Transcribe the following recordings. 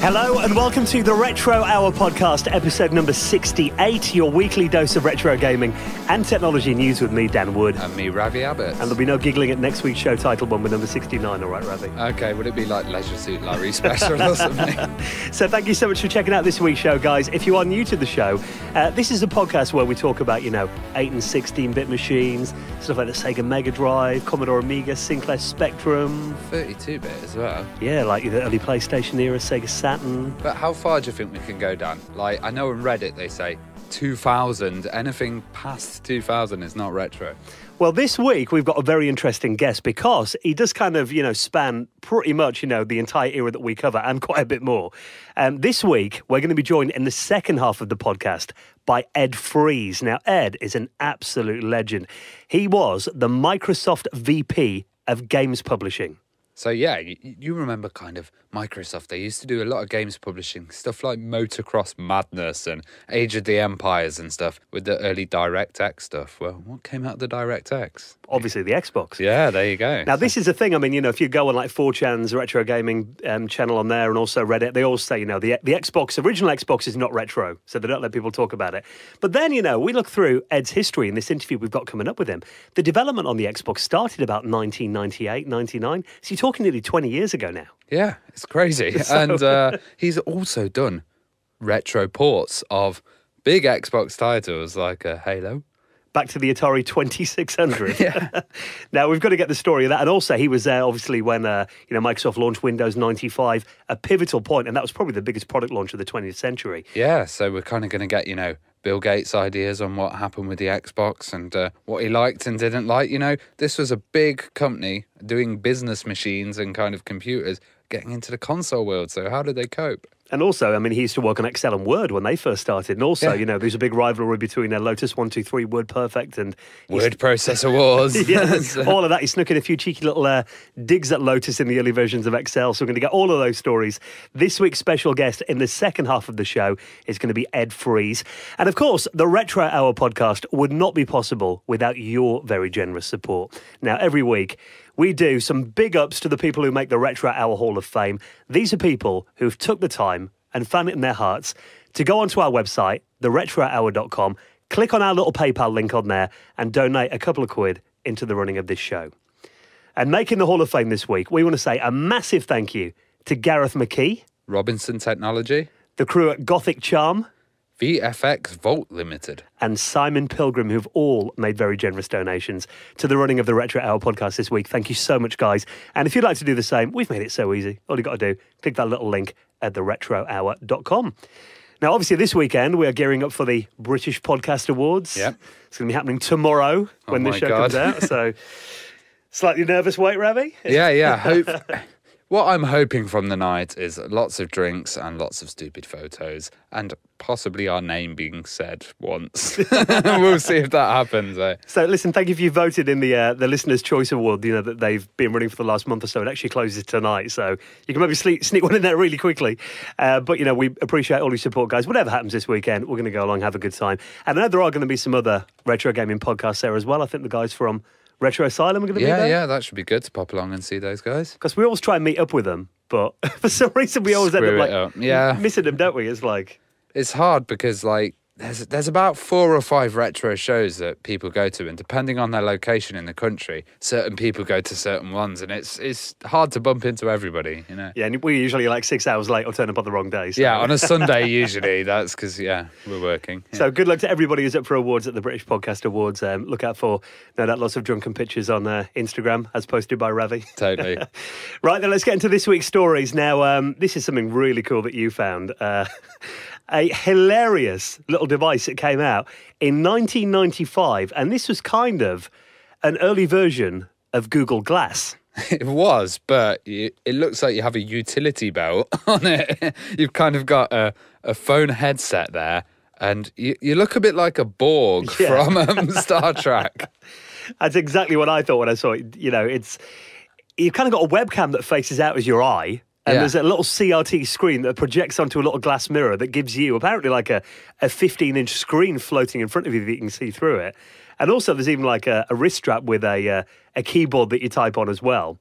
Hello and welcome to the Retro Hour podcast, episode number 68, your weekly dose of retro gaming and technology news with me, Dan Wood. And me, Ravi Abbott. And there'll be no giggling at next week's show title when we're number 69, all right, Ravi? Okay, would it be like Leisure Suit Larry special or something? so thank you so much for checking out this week's show, guys. If you are new to the show, uh, this is a podcast where we talk about, you know, 8 and 16-bit machines, stuff like the Sega Mega Drive, Commodore Amiga, Sinclair Spectrum. 32-bit as well. Yeah, like the early PlayStation era, Sega Saturn. But how far do you think we can go, Dan? Like, I know on Reddit they say 2000, anything past 2000 is not retro. Well, this week we've got a very interesting guest because he does kind of, you know, span pretty much, you know, the entire era that we cover and quite a bit more. Um, this week we're going to be joined in the second half of the podcast by Ed Fries. Now, Ed is an absolute legend. He was the Microsoft VP of Games Publishing. So yeah, you, you, remember kind of Microsoft. They used to do a lot of games publishing stuff like Motocross Madness and Age of the Empires and stuff with the early DirectX stuff. Well, what came out of the DirectX? Obviously, the Xbox. Yeah, there you go. Now, this is the thing. I mean, you know, if you go on like 4chan's retro gaming um, channel on there and also Reddit, they all say, you know, the the Xbox original Xbox is not retro, so they don't let people talk about it. But then, you know, we look through Ed's history in this interview we've got coming up with him. The development on the Xbox started about 1998, 99. So you're talking nearly 20 years ago now. Yeah, it's crazy. so... And uh, he's also done retro ports of big Xbox titles like uh, Halo. Back to the Atari 2600. yeah. now we've got to get the story of that, and also he was there obviously when uh, you know Microsoft launched Windows 95, a pivotal point, and that was probably the biggest product launch of the 20th century. Yeah, so we're kind of going to get you know Bill Gates' ideas on what happened with the Xbox and uh, what he liked and didn't like. You know, this was a big company doing business machines and kind of computers getting into the console world. So, how did they cope? And also, I mean, he used to work on Excel and Word when they first started. And also, yeah. you know, there's a big rivalry between uh, Lotus 123, Word Perfect, and Word Processor Wars. yeah, all of that. He snuck in a few cheeky little uh, digs at Lotus in the early versions of Excel. So we're going to get all of those stories. This week's special guest in the second half of the show is going to be Ed Fries. And of course, the Retro Hour podcast would not be possible without your very generous support. Now, every week, we do some big ups to the people who make the Retro Hour Hall of Fame. These are people who've took the time and found it in their hearts to go onto our website, theretrohour.com, click on our little PayPal link on there, and donate a couple of quid into the running of this show. And making the Hall of Fame this week, we want to say a massive thank you to Gareth McKee, Robinson Technology, the crew at Gothic Charm, VFX Vault Limited, and Simon Pilgrim, who've all made very generous donations to the running of the Retro Hour podcast this week. Thank you so much, guys. And if you'd like to do the same, we've made it so easy. All you've got to do, click that little link at theretrohour.com. Now, obviously, this weekend we are gearing up for the British Podcast Awards. Yeah, It's going to be happening tomorrow oh when this show God. comes out. So, slightly nervous, wait, Ravi? Yeah, yeah. Hope. What I'm hoping from the night is lots of drinks and lots of stupid photos and possibly our name being said once. we'll see if that happens. Eh? So, listen, thank you if you voted in the uh, the Listeners' Choice Award. You know that they've been running for the last month or so. It actually closes tonight, so you can maybe sneak, sneak one in there really quickly. Uh, but you know, we appreciate all your support, guys. Whatever happens this weekend, we're going to go along, have a good time. And I know there are going to be some other retro gaming podcasts there as well. I think the guys from Retro Asylum are going to yeah, be there. Yeah, yeah, that should be good to pop along and see those guys. Because we always try and meet up with them, but for some reason we always Screw end up like up. Yeah. missing them, don't we? It's like it's hard because like there's there's about four or five retro shows that people go to, and depending on their location in the country, certain people go to certain ones, and it's it's hard to bump into everybody, you know. Yeah, and we're usually like six hours late or turn up on the wrong day. So. Yeah, on a Sunday usually. That's because yeah, we're working. Yeah. So good luck to everybody who's up for awards at the British Podcast Awards. Um, look out for no doubt lots of drunken pictures on uh, Instagram as posted by Ravi. Totally. right then, let's get into this week's stories. Now, um, this is something really cool that you found. Uh, a hilarious little device that came out in 1995, and this was kind of an early version of Google Glass. It was, but it looks like you have a utility belt on it. You've kind of got a, a phone headset there, and you, you look a bit like a Borg Yeah. from um, Star Trek. That's exactly what I thought when I saw it. You know, it's you've kind of got a webcam that faces out as your eye. And Yeah. there's a little CRT screen that projects onto a little glass mirror that gives you apparently like a, a 15 inch screen floating in front of you that you can see through it. And also, there's even like a, a wrist strap with a, uh, a keyboard that you type on as well.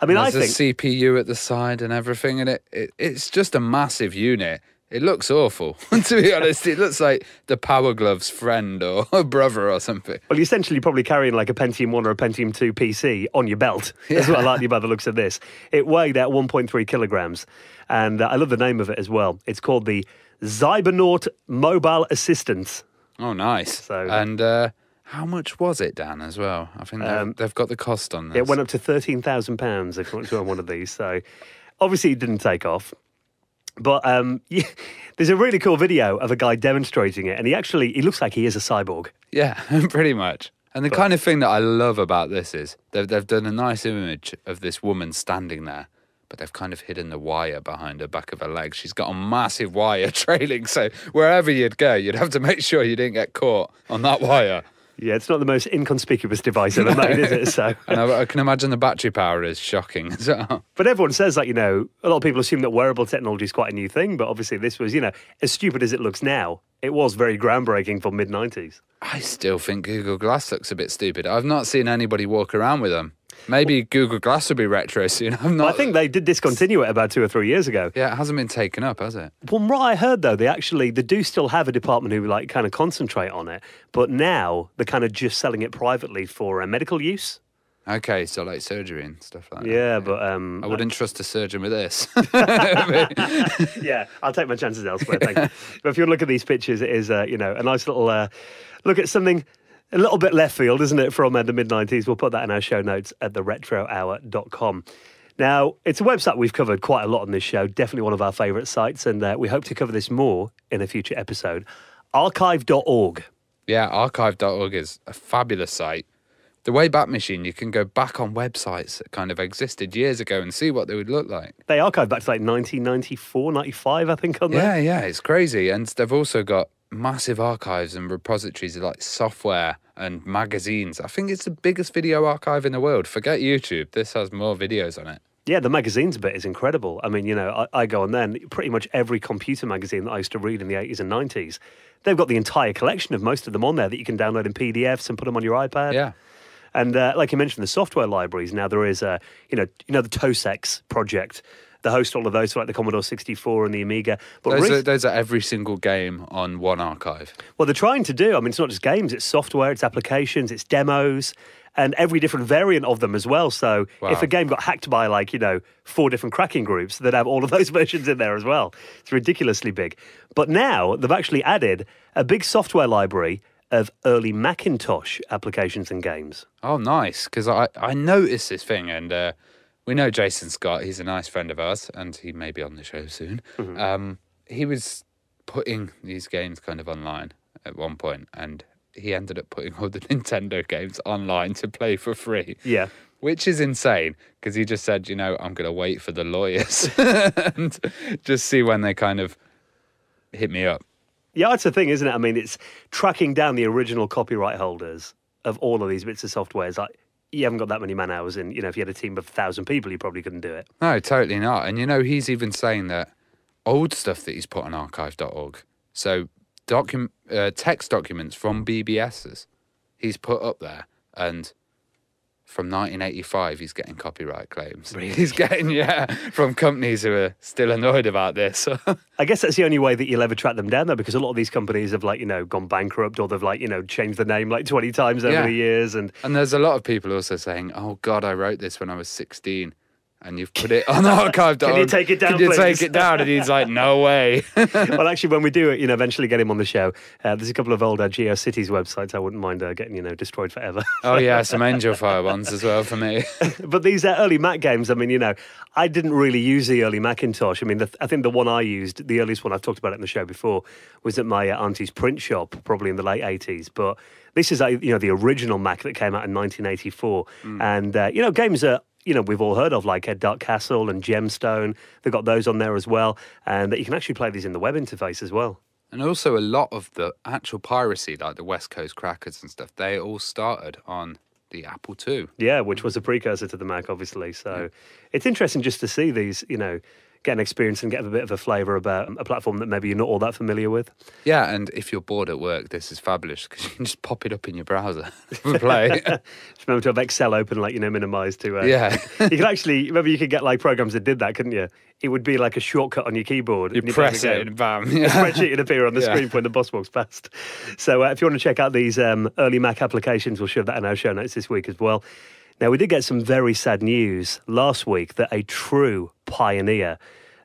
I mean, I There's think a CPU at the side and everything, and it, it it's just a massive unit. It looks awful, to be honest. It looks like the Power Glove's friend or brother or something. Well, you're essentially probably carrying like a Pentium 1 or a Pentium 2 PC on your belt. That's what I like by the looks of this. It weighed at 1.3 kilograms. And uh, I love the name of it as well. It's called the Xybernaut Mobile Assistant. Oh, nice. So- and uh, how much was it, Dan? As well, I think they've, Um, they've got the cost on this. It went up to £13,000 if you want to own one of these. So obviously it didn't take off. But um, yeah, there's a really cool video of a guy demonstrating it. And he actually, he looks like he is a cyborg. Yeah, pretty much. And the kind of thing that I love about this is they've, they've done a nice image of this woman standing there, but they've kind of hidden the wire behind her back of her leg. She's got a massive wire trailing, so wherever you'd go, you'd have to make sure you didn't get caught on that wire. Yeah, it's not the most inconspicuous device ever made, is it? So. And I, I can imagine the battery power is shocking as well. But everyone says that you know a lot of people assume that wearable technology is quite a new thing, but obviously this was you know as stupid as it looks now, it was very groundbreaking for mid nineties. I still think Google Glass looks a bit stupid. I've not seen anybody walk around with them. Maybe Google Glass will be retro soon. I'm not. I think they did discontinue it about two or three years ago. Yeah, it hasn't been taken up, has it? From what I heard though, they actually they do still have a department who like kind of concentrate on it, but now they're kind of just selling it privately for uh, medical use. Okay, so like surgery and stuff like that. Yeah, but um, I wouldn't trust a surgeon with this. yeah, I'll take my chances elsewhere. Thank you. But if you look at these pictures, it is uh, you know a nice little uh, look at something a little bit left field, isn't it, from uh, the mid '90s? We'll put that in our show notes at theretrohour.com. Now, it's a website we've covered quite a lot on this show. Definitely one of our favourite sites, and uh, we hope to cover this more in a future episode. Archive.org. yeah, archive.org is a fabulous site. The Wayback Machine, you can go back on websites that kind of existed years ago and see what they would look like. They archive back to like 1994, 95, I think, on there. Yeah, yeah, it's crazy. And they've also got massive archives and repositories of like software and magazines. I think it's the biggest video archive in the world. Forget YouTube. This has more videos on it. Yeah, the magazines bit is incredible. I mean, you know, I, I go on there and pretty much every computer magazine that I used to read in the 80s and 90s, they've got the entire collection of most of them on there that you can download in PDFs and put them on your iPad. Yeah. And uh, like you mentioned, the software libraries now there is a you know you know the TOSEC project. They host all of those like the Commodore 64 and the Amiga. But Those, are, those are every single game on one archive. what they're trying to do, I mean, it's not just games; it's software, it's applications, it's demos, and every different variant of them as well. So if a game got hacked by like you know four different cracking groups, they'd have all of those versions in there as well. It's ridiculously big. But now they've actually added a big software library of early Macintosh applications and games. Oh, nice. Because I, I noticed this thing, and uh, we know Jason Scott. He's a nice friend of ours, and he may be on the show soon. Um, he was putting these games kind of online at one point, and he ended up putting all the Nintendo games online to play for free. Yeah. Which is insane because he just said, you know, I'm going to wait for the lawyers and just see when they kind of hit me up. Yeah, that's the thing, isn't it? I mean, it's tracking down the original copyright holders of all of these bits of software. It's like you haven't got that many man hours and You know, if you had a team of thousand people, you probably couldn't do it. No, totally not. And you know, he's even saying that old stuff that he's put on archive.org. So docu- uh, text documents from BBSs, he's put up there. And from 1985, he's getting copyright claims. He's getting, yeah, from companies who are still annoyed about this. I guess that's the only way that you'll ever track them down, though, because a lot of these companies have, like, you know, gone bankrupt or they've, like, you know, changed the name like 20 times over Yeah. the years. And and there's a lot of people also saying, oh, God, I wrote this when I was 16. And you've put it on archive.org. Can you take it down, Can you please? take it down? And he's like, no way. well, actually, when we do it, you know, eventually get him on the show, uh, there's a couple of old uh, GeoCities websites I wouldn't mind uh, getting, you know, destroyed forever. oh, yeah, some Angel Fire ones as well for me. but these uh, early Mac games, I mean, you know, I didn't really use the early Macintosh. I mean, the, I think the one I used, the earliest one I've talked about it in the show before, was at my uh, auntie's print shop, probably in the late 80s. But this is, uh, you know, the original Mac that came out in 1984. And, uh, you know, games are. You know, we've all heard of like Ed Dark Castle and Gemstone. They've got those on there as well. And that you can actually play these in the web interface as well. And also, a lot of the actual piracy, like the West Coast crackers and stuff, they all started on the Apple II. Yeah, which was a precursor to the Mac, obviously. So it's interesting just to see these, you know, get an experience and get a bit of a flavour about a platform that maybe you're not all that familiar with. Yeah, and if you're bored at work, this is fabulous because you can just pop it up in your browser and play. Just remember to have Excel open, like you know, minimised to. Uh, Yeah. you could actually remember you could get like programs that did that, couldn't you? It would be like a shortcut on your keyboard. you press be able to it and bam. Yeah. spreadsheet would appear on the Yeah. screen when the boss walks past. So uh, if you want to check out these um, early Mac applications, we'll shove that in our show notes this week as well. Now, we did get some very sad news last week that a true pioneer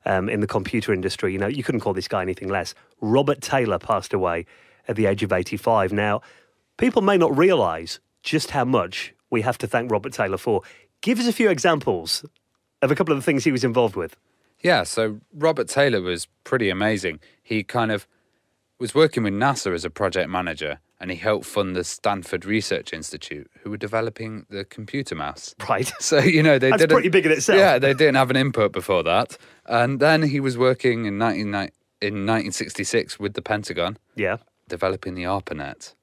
um, in the computer industry, you know, you couldn't call this guy anything less, Robert Taylor passed away at the age of 85. Now, people may not realize just how much we have to thank Robert Taylor for. Give us a few examples of a couple of the things he was involved with. Yeah, so Robert Taylor was pretty amazing. He kind of was working with NASA as a project manager and he helped fund the Stanford Research Institute, who were developing the computer mouse. Right. So, you know, they That's didn't. pretty big in itself. Yeah, they didn't have an input before that. And then he was working in, 19, in 1966 with the Pentagon, Yeah. developing the ARPANET.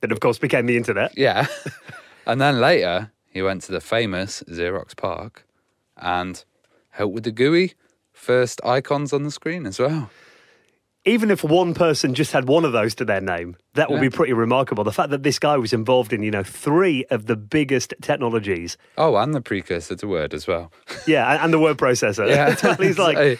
That, of course, became the internet. Yeah. and then later, he went to the famous Xerox PARC and helped with the GUI, first icons on the screen as well. Even if one person just had one of those to their name, that would Yeah. be pretty remarkable. The fact that this guy was involved in, you know, three of the biggest technologies. Oh, and the precursor to Word as well. Yeah, and, the word processor. Yeah. He's like, So-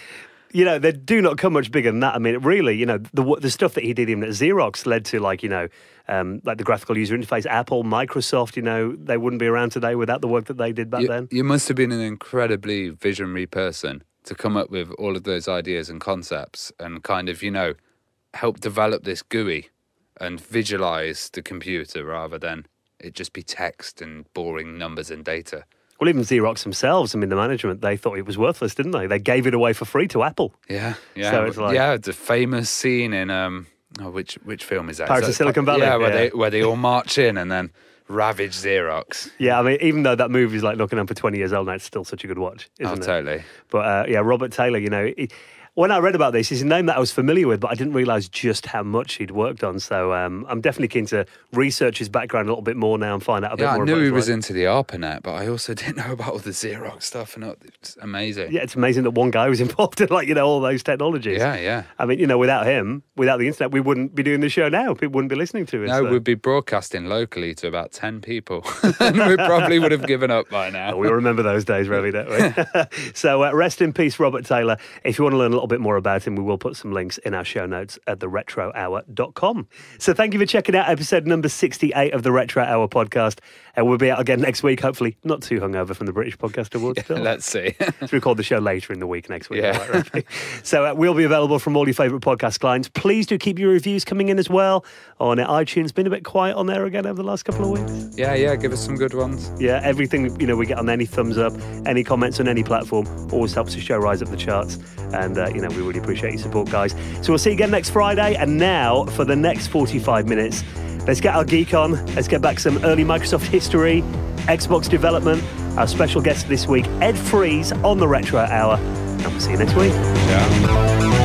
you know, they do not come much bigger than that. I mean, really, you know, the the stuff that he did even at Xerox led to like, you know, um, like the graphical user interface, Apple, Microsoft. You know, they wouldn't be around today without the work that they did back you, then. you must have been an incredibly visionary person to come up with all of those ideas and concepts and kind of, you know, help develop this GUI and visualize the computer rather than it just be text and boring numbers and data. Well, even Xerox themselves, I mean, the management, they thought it was worthless, didn't they? They gave it away for free to Apple. Yeah, yeah, So it's like- yeah. The famous scene in um, oh, which which film is that? Pirates Is that- Silicon Valley, Yeah, where yeah. they where they all march in and then ravage Xerox. Yeah, I mean, even though that movie's like looking on for 20 years old now, it's still such a good watch, isn't oh, it? totally. But uh, yeah, Robert Taylor, you know, he, when I read about this, he's a name that I was familiar with, but I didn't realize just how much he'd worked on. So um, I'm definitely keen to research his background a little bit more now and find out a bit more. Yeah, I knew he was into the ARPANET, but I also didn't know about all the Xerox stuff, and it's amazing. Yeah, it's amazing that one guy was involved in like, you know, all those technologies. yeah, yeah. I mean, you know, without him, without the internet, we wouldn't be doing the show now. People wouldn't be listening to us. No, so- we'd be broadcasting locally to about 10 people. and we probably would have given up by now. We remember those days, really, don't we? so, uh, rest in peace, Robert Taylor. If you want to learn a little bit more about him, we will put some links in our show notes at theretrohour.com. So, thank you for checking out episode number 68 of the Retro Hour podcast. And we'll be out again next week, hopefully not too hungover from the British Podcast Awards. still. Let's see. Let's record the show later in the week next week. Yeah. right, so uh, we'll be available from all your favourite podcast clients. Please do keep your reviews coming in as well on uh, iTunes. Been a bit quiet on there again over the last couple of weeks. yeah, yeah, give us some good ones. Yeah, everything you know we get on any thumbs up, any comments on any platform always helps the show rise up the charts. And uh, you know we really appreciate your support, guys. So we'll see you again next Friday. And now for the next 45 minutes, let's get our geek on. Let's get back some early Microsoft history, Xbox development. Our special guest this week, Ed Fries, on the Retro Hour. And we'll see you next week. Yeah.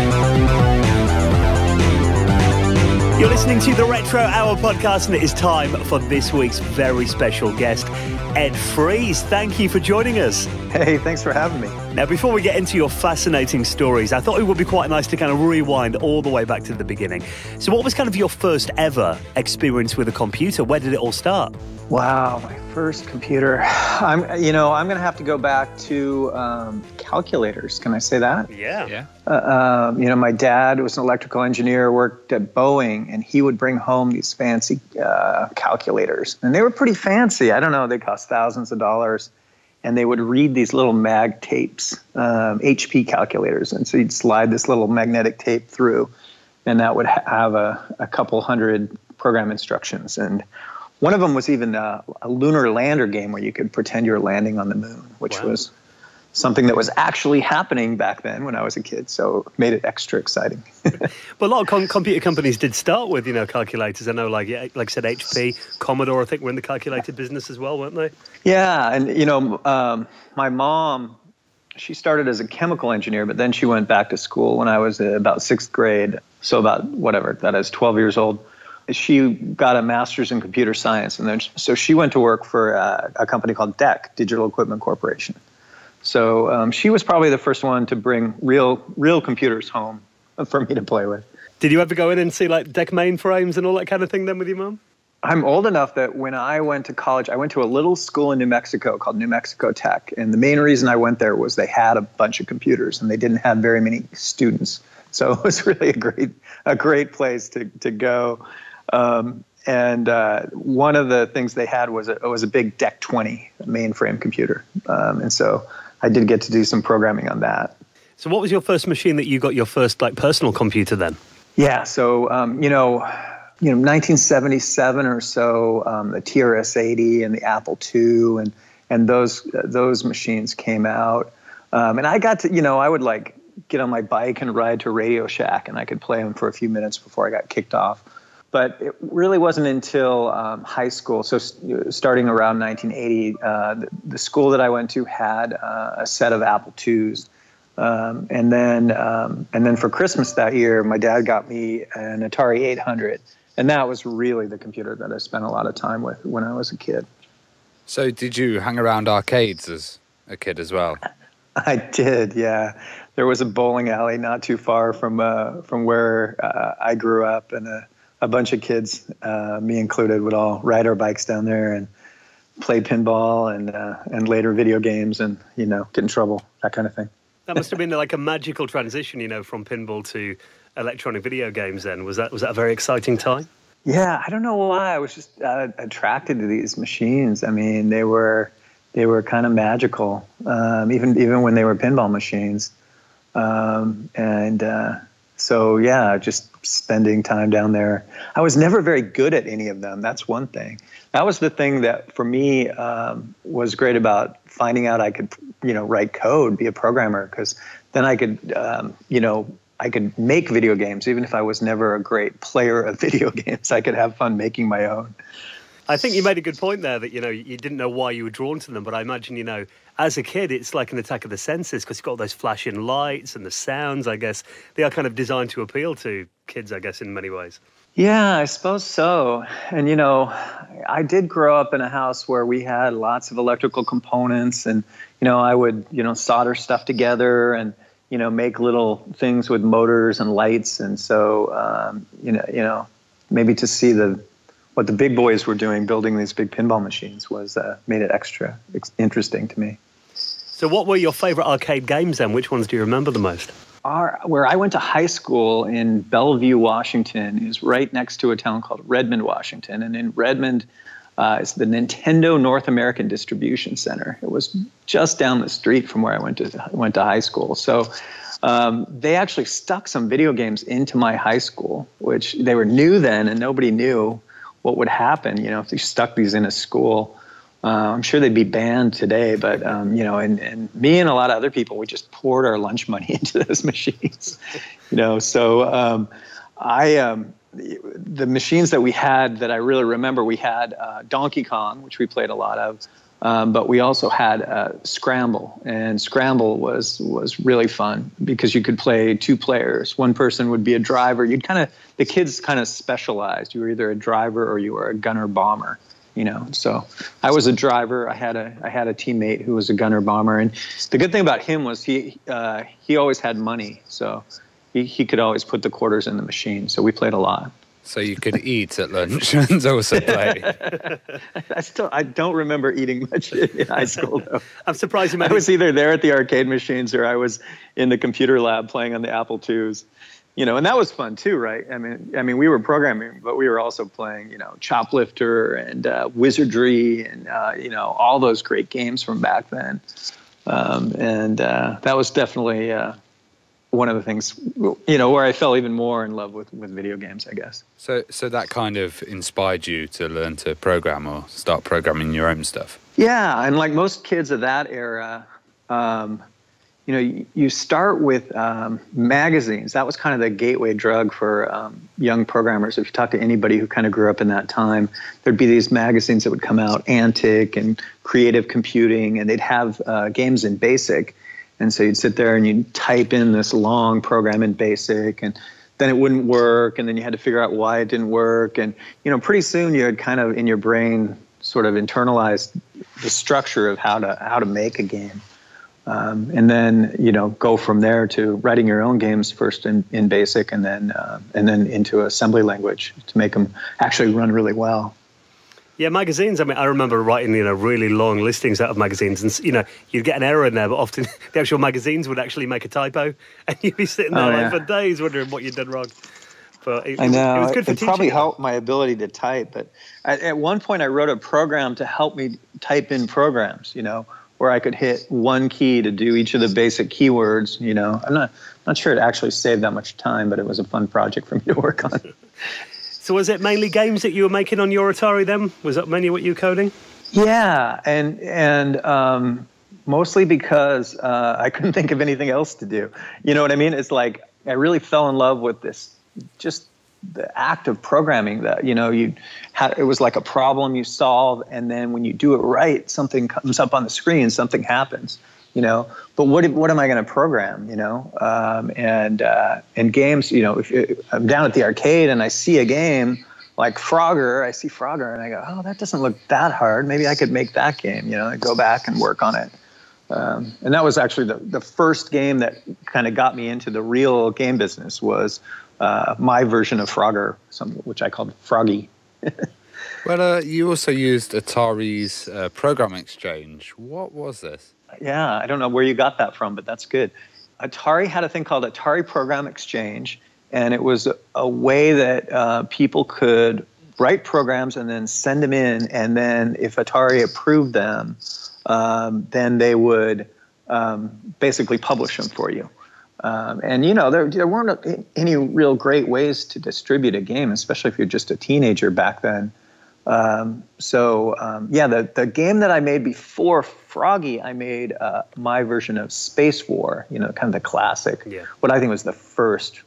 You're listening to the Retro Hour podcast, and it is time for this week's very special guest, Ed Fries. Thank you for joining us. Hey, thanks for having me. Now, before we get into your fascinating stories, I thought it would be quite nice to kind of rewind all the way back to the beginning. So, what was kind of your first ever experience with a computer? Where did it all start? Wow, my first computer. I'm, you know, I'm going to have to go back to um, calculators. Can I say that? Yeah. Yeah. Uh, um, you know, my dad was an electrical engineer, worked at Boeing, and he would bring home these fancy uh, calculators, and they were pretty fancy. I don't know, they cost thousands of dollars, and they would read these little mag tapes, um, HP calculators, and so you'd slide this little magnetic tape through, and that would ha- have a, a couple hundred program instructions, and one of them was even a, a lunar lander game where you could pretend you were landing on the moon, which Wow. was something that was actually happening back then when I was a kid. So it made it extra exciting. But a lot of com- computer companies did start with, you know, calculators. I know, like, like I said, HP, Commodore, I think were in the calculator business as well, weren't they? yeah, and you know, um, my mom, she started as a chemical engineer, but then she went back to school when I was uh, about sixth grade. So about whatever that is, 12 years old. She got a master's in computer science, and then so she went to work for uh, a company called DEC, Digital Equipment Corporation. So um, she was probably the first one to bring real real computers home for me to play with. Did you ever go in and see like DEC mainframes and all that kind of thing then with your mom? I'm old enough that when I went to college, I went to a little school in New Mexico called New Mexico Tech. And the main reason I went there was they had a bunch of computers and they didn't have very many students. So it was really a great, a great place to, to go. Um, and uh, one of the things they had was a, was a big DEC 20 mainframe computer. Um, and so I did get to do some programming on that. So what was your first machine that you got your first like personal computer then? Yeah, so um, you know, you know, 1977 or so, um, the TRS-80 and the Apple II and and those uh, those machines came out, um, and I got to you know I would like get on my bike and ride to Radio Shack and I could play them for a few minutes before I got kicked off. But it really wasn't until um, high school, so starting around 1980, uh, the, the, school that I went to had uh, a set of Apple IIs. Um, and then, um, and then for Christmas that year, my dad got me an Atari 800, and that was really the computer that I spent a lot of time with when I was a kid. So, did you hang around arcades as a kid as well? I did, yeah. There was a bowling alley not too far from uh, from where uh, I grew up, and a, a bunch of kids, uh, me included, would all ride our bikes down there and play pinball and uh, and later video games, and you know, get in trouble, that kind of thing. That must have been like a magical transition, you know, from pinball to electronic video games then. Was that was that a very exciting time? Yeah i don't know why. I was just uh, attracted to these machines. I mean they were they were kind of magical um, even even when they were pinball machines. Um, and uh, so yeah just spending time down there i was never very good at any of them that's one thing that was the thing that for me um, was great about finding out i could you know write code be a programmer because then i could um, you know I could make video games, even if I was never a great player of video games. I could have fun making my own. I think you made a good point there that you know you didn't know why you were drawn to them, but I imagine you know as a kid it's like an attack of the senses because you've got those flashing lights and the sounds. I guess they are kind of designed to appeal to kids. I guess in many ways. Yeah, I suppose so. And you know, I did grow up in a house where we had lots of electrical components, and you know, I would you know solder stuff together and you know make little things with motors and lights and so um, you know you know maybe to see the what the big boys were doing building these big pinball machines was uh, made it extra interesting to me so what were your favorite arcade games then which ones do you remember the most Our, where I went to high school in Bellevue, Washington, is right next to a town called Redmond, Washington. And in Redmond, uh, it's the Nintendo North American Distribution Center. It was just down the street from where I went to went to high school. So um, they actually stuck some video games into my high school, which they were new then, and nobody knew what would happen. You know, if they stuck these in a school. Uh, I'm sure they'd be banned today, but um, you know, and, and me and a lot of other people, we just poured our lunch money into those machines. You know, so um, I um, the machines that we had that I really remember, we had uh, Donkey Kong, which we played a lot of, um, but we also had uh, Scramble, and Scramble was was really fun because you could play two players. One person would be a driver. You'd kind of the kids kind of specialized. You were either a driver or you were a gunner bomber. You know, so I was a driver. I had a I had a teammate who was a gunner bomber, and the good thing about him was he uh, he always had money. So he, he could always put the quarters in the machine. So we played a lot. So you could eat at lunch and also play. I still I don't remember eating much in high school though. I'm surprised you. I was either there at the arcade machines or I was in the computer lab playing on the Apple IIs. You know, and that was fun too, right? I mean, I mean, we were programming, but we were also playing, you know, Choplifter and uh, Wizardry, and uh, you know, all those great games from back then. Um, and uh, that was definitely uh, one of the things you know where I fell even more in love with with video games, I guess. So so that kind of inspired you to learn to program or start programming your own stuff. Yeah, and like most kids of that era, um, you know, you, you start with um, magazines. That was kind of the gateway drug for um, young programmers. If you talk to anybody who kind of grew up in that time, there'd be these magazines that would come out, Antic and Creative Computing, and they'd have uh, games in BASIC and so you'd sit there and you'd type in this long program in BASIC, and then it wouldn't work, and then you had to figure out why it didn't work. And you know, pretty soon you had kind of in your brain sort of internalized the structure of how to how to make a game. um, and then you know go from there to writing your own games first in, in basic and then uh, and then into assembly language to make them actually run really well yeah, magazines. I mean, I remember writing you know really long listings out of magazines, and you know you'd get an error in there, but often the actual magazines would actually make a typo, and you'd be sitting there Oh, like for days wondering what you'd done wrong. But it, I know it was good for it probably helped my ability to type. But at, at one point, I wrote a program to help me type in programs. You know, where I could hit one key to do each of the basic keywords. You know, I'm not not sure it actually saved that much time, but it was a fun project for me to work on. So was it mainly games that you were making on your Atari then? Was that mainly what you were coding? Yeah, and and um, mostly because uh, I couldn't think of anything else to do. You know what I mean? It's like I really fell in love with this, just the act of programming. That you know, you had it was like a problem you solve, and then when you do it right, something comes up on the screen, something happens. You know, but what what am I going to program? You know, um, and uh, and games. You know, if I'm down at the arcade and I see a game like Frogger, I see Frogger and I go, oh, that doesn't look that hard. Maybe I could make that game. You know, I go back and work on it. Um, and that was actually the, the first game that kind of got me into the real game business was uh, my version of Frogger, some, which I called Froggy. Well, uh, you also used Atari's uh, Program Exchange. What was this? Yeah, I don't know where you got that from, but that's good. Atari had a thing called Atari Program Exchange, and it was a, a way that uh, people could write programs and then send them in, and then if Atari approved them, um, then they would um, basically publish them for you. Um, and you know, there, there weren't any real great ways to distribute a game, especially if you're just a teenager back then. Um, so um, yeah, the the game that I made before Froggy, I made uh, my version of Space War. You know, kind of the classic. Yeah. What I think was the first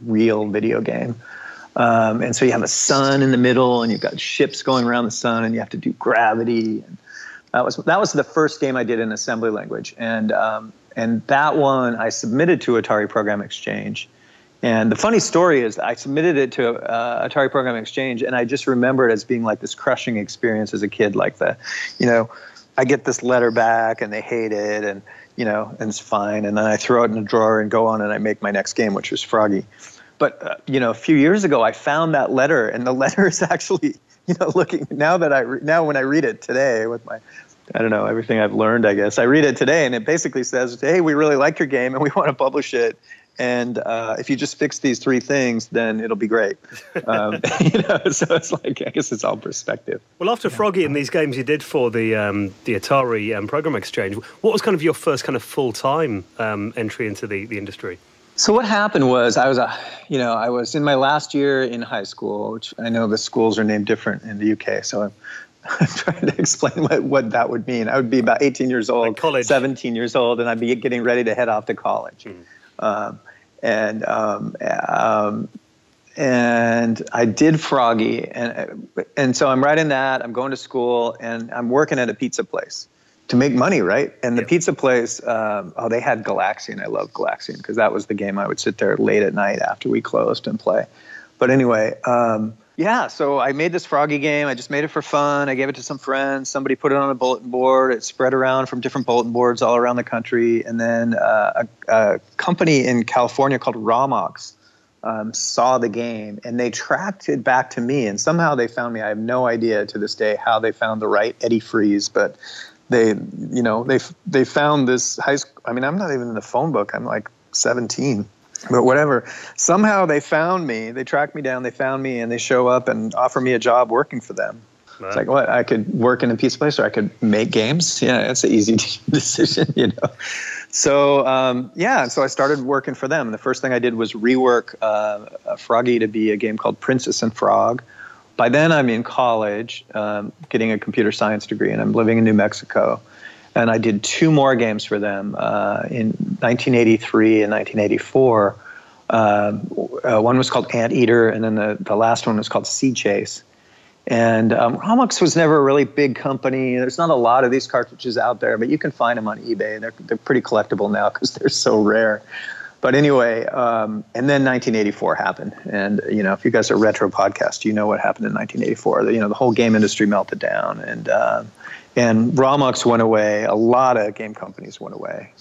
real video game. Um, and so you have a sun in the middle, and you've got ships going around the sun, and you have to do gravity. And that was that was the first game I did in assembly language, and um, and that one I submitted to Atari Program Exchange. And the funny story is, I submitted it to uh, Atari Program Exchange, and I just remember it as being like this crushing experience as a kid. Like the, you know, I get this letter back, and they hate it, and you know, and it's fine. And then I throw it in a drawer and go on, and I make my next game, which was Froggy. But uh, you know, a few years ago, I found that letter, and the letter is actually, you know, looking now that I re- now when I read it today with my I don't know everything I've learned. I guess I read it today, and it basically says, "Hey, we really like your game, and we want to publish it. And uh, if you just fix these three things, then it'll be great." Um, you know, so it's like I guess it's all perspective. Well, after Froggy and these games you did for the um, the Atari um, Program Exchange, what was kind of your first kind of full time um, entry into the, the industry? So what happened was I was a, you know, I was in my last year in high school, which I know the schools are named different in the UK. So I'm, I'm trying to explain what, what that would mean. I would be about 18 years old, Like 17 years old, and I'd be getting ready to head off to college. Um, and um, um, and I did Froggy, and and so I'm writing that. I'm going to school, and I'm working at a pizza place to make money, right? And the pizza place, um, oh, they had Galaxian. I love Galaxian because that was the game I would sit there late at night after we closed and play. But anyway, um, yeah. So I made this Froggy game. I just made it for fun. I gave it to some friends. Somebody put it on a bulletin board. It spread around from different bulletin boards all around the country. And then uh, a, a company in California called Romox um, saw the game and they tracked it back to me. And somehow they found me. I have no idea to this day how they found the right Eddie Fries, but they, you know, they they found this high school. I mean, I'm not even in the phone book. I'm like 17 but whatever. Somehow they found me. They tracked me down. They found me, and they show up and offer me a job working for them. It's like what I could work in a pizza place, or I could make games. Yeah, that's an easy decision, you know. So um, yeah, so I started working for them. The first thing I did was rework uh, a Froggy to be a game called Princess and Frog. By then, I'm in college, um, getting a computer science degree, and I'm living in New Mexico. And I did two more games for them uh, in 1983 and 1984. Um, uh, one was called Anteater, and then the, the last one was called Sea Chase. And um, Romox was never a really big company. There's not a lot of these cartridges out there, but you can find them on eBay. They're, they're pretty collectible now because they're so rare. But anyway, um, and then 1984 happened, and you know, if you guys are retro podcast, you know what happened in 1984. The, you know, the whole game industry melted down, and um, and Romox went away. A lot of game companies went away,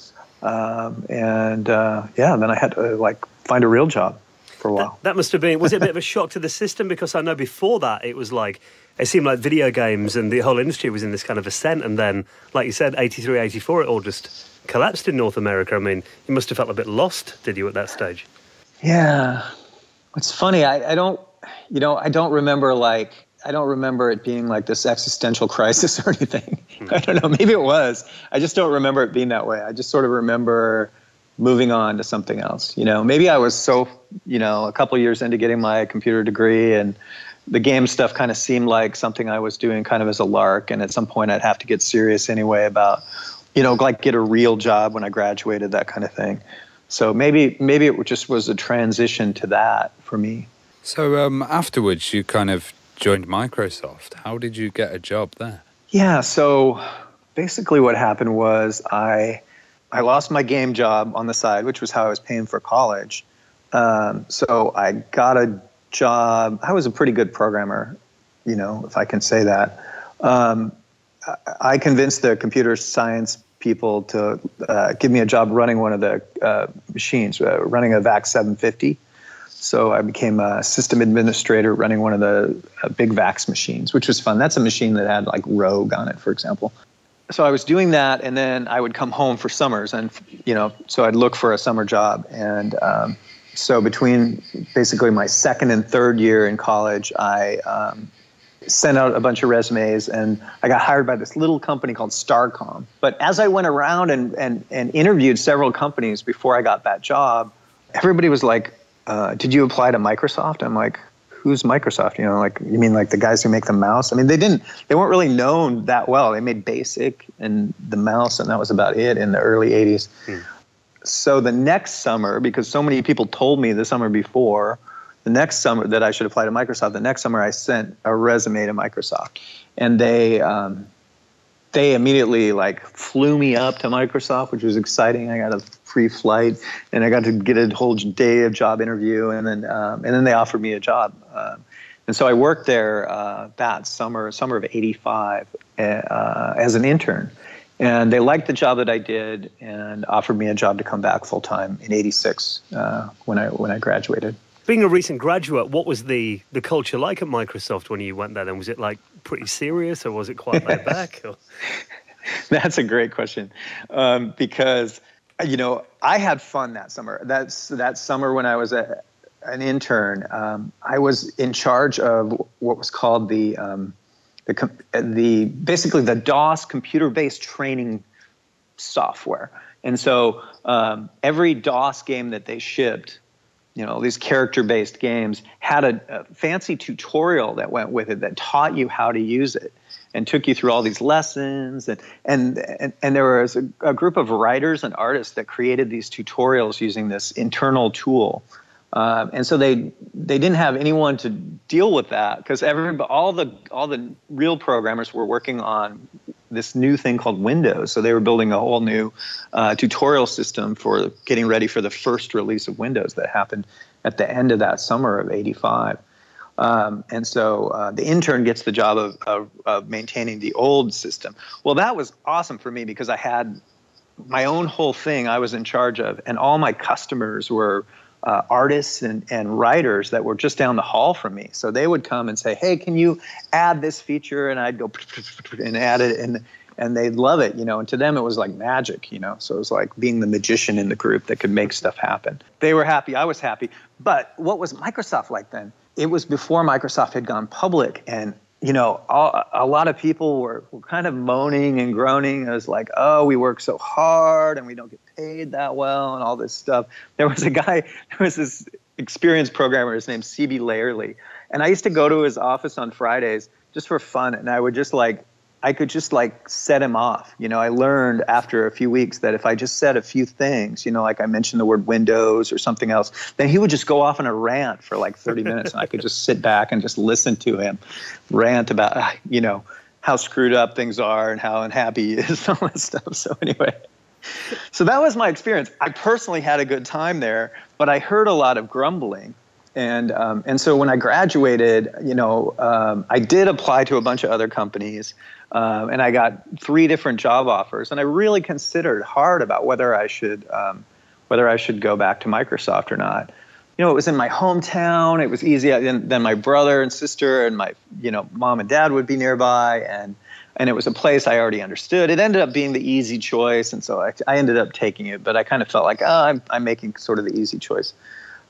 um, and uh, yeah, then I had to like find a real job for a while. That, that must have been was it a bit of a shock to the system because I know before that it was like it seemed like video games and the whole industry was in this kind of ascent, and then like you said, 83, 84, it all just collapsed in North America. I mean, you must have felt a bit lost, did you, at that stage? Yeah, it's funny. I, I don't, you know, I don't remember like I don't remember it being like this existential crisis or anything. Hmm. I don't know. Maybe it was. I just don't remember it being that way. I just sort of remember moving on to something else. You know, maybe I was so, you know, a couple years into getting my computer degree and the game stuff kind of seemed like something I was doing kind of as a lark. And at some point I'd have to get serious anyway about, you know, like get a real job when I graduated, that kind of thing. So maybe maybe it just was a transition to that for me. So um, afterwards, you kind of joined Microsoft. How did you get a job there? Yeah, so basically what happened was I I lost my game job on the side, which was how I was paying for college. Um, so I got a job. I was a pretty good programmer, you know, if I can say that. Um, I convinced the computer science people to uh, give me a job running one of the uh, machines, uh, running a VAX 750. So I became a system administrator running one of the uh, big VAX machines, which was fun. That's a machine that had like Rogue on it, for example. So I was doing that, and then I would come home for summers, and you know, so I'd look for a summer job, and um, so between basically my second and third year in college, I um, sent out a bunch of resumes, and I got hired by this little company called Starcom. But as I went around and and and interviewed several companies before I got that job, everybody was like uh, did you apply to Microsoft? I'm like, who's Microsoft? You know, like you mean like the guys who make the mouse? I mean, they didn't, they weren't really known that well. They made BASIC and the mouse, and that was about it in the early '80s. Hmm. So the next summer, because so many people told me the summer before, the next summer that I should apply to Microsoft, the next summer I sent a resume to Microsoft, and they. Um, they immediately like flew me up to Microsoft, which was exciting. I got a free flight, and I got to get a whole day of job interview, and then um, and then they offered me a job. Uh, and so I worked there uh, that summer, summer of '85, uh, as an intern. And they liked the job that I did, and offered me a job to come back full time in '86 uh, when I when I graduated. Being a recent graduate, what was the the culture like at Microsoft when you went there? Then was it like pretty serious, or was it quite laid back? That's a great question, um, because you know I had fun that summer. That's that summer when I was a, an intern. Um, I was in charge of what was called the um, the the basically the DOS computer based training software. And so um, every DOS game that they shipped you know these character based games had a, a, fancy tutorial that went with it that taught you how to use it and took you through all these lessons and and and, and there was a, a group of writers and artists that created these tutorials using this internal tool um, and so they they didn't have anyone to deal with that because every all the all the real programmers were working on this new thing called Windows. So they were building a whole new uh, tutorial system for getting ready for the first release of Windows that happened at the end of that summer of '85. Um, and so uh, the intern gets the job of, of, of maintaining the old system. Well, that was awesome for me because I had my own whole thing I was in charge of, and all my customers were uh, artists and, and writers that were just down the hall from me. So they would come and say, "Hey, can you add this feature?" And I'd go and add it, and and they'd love it, you know. And to them, it was like magic, you know. So it was like being the magician in the group that could make stuff happen. They were happy, I was happy. But what was Microsoft like then? It was before Microsoft had gone public, and you know, all, a lot of people were, were kind of moaning and groaning. It was like, oh, we work so hard and we don't get paid that well and all this stuff. There was a guy, there was this experienced programmer, his name's CB Layerly. And I used to go to his office on Fridays just for fun. And I would just like I could just like set him off. You know, I learned after a few weeks that if I just said a few things, you know, like I mentioned the word Windows or something else, then he would just go off on a rant for like 30 minutes and I could just sit back and just listen to him rant about, you know, how screwed up things are and how unhappy he is and all that stuff. So anyway, so that was my experience. I personally had a good time there, but I heard a lot of grumbling and um, and so when I graduated, you know, um, I did apply to a bunch of other companies, um, and I got three different job offers, and I really considered hard about whether I should um, whether I should go back to Microsoft or not. You know, it was in my hometown. It was easy. And then my brother and sister and my you know mom and dad would be nearby, and and it was a place I already understood. It ended up being the easy choice, and so I, I ended up taking it. But I kind of felt like, oh, I'm, I'm making sort of the easy choice.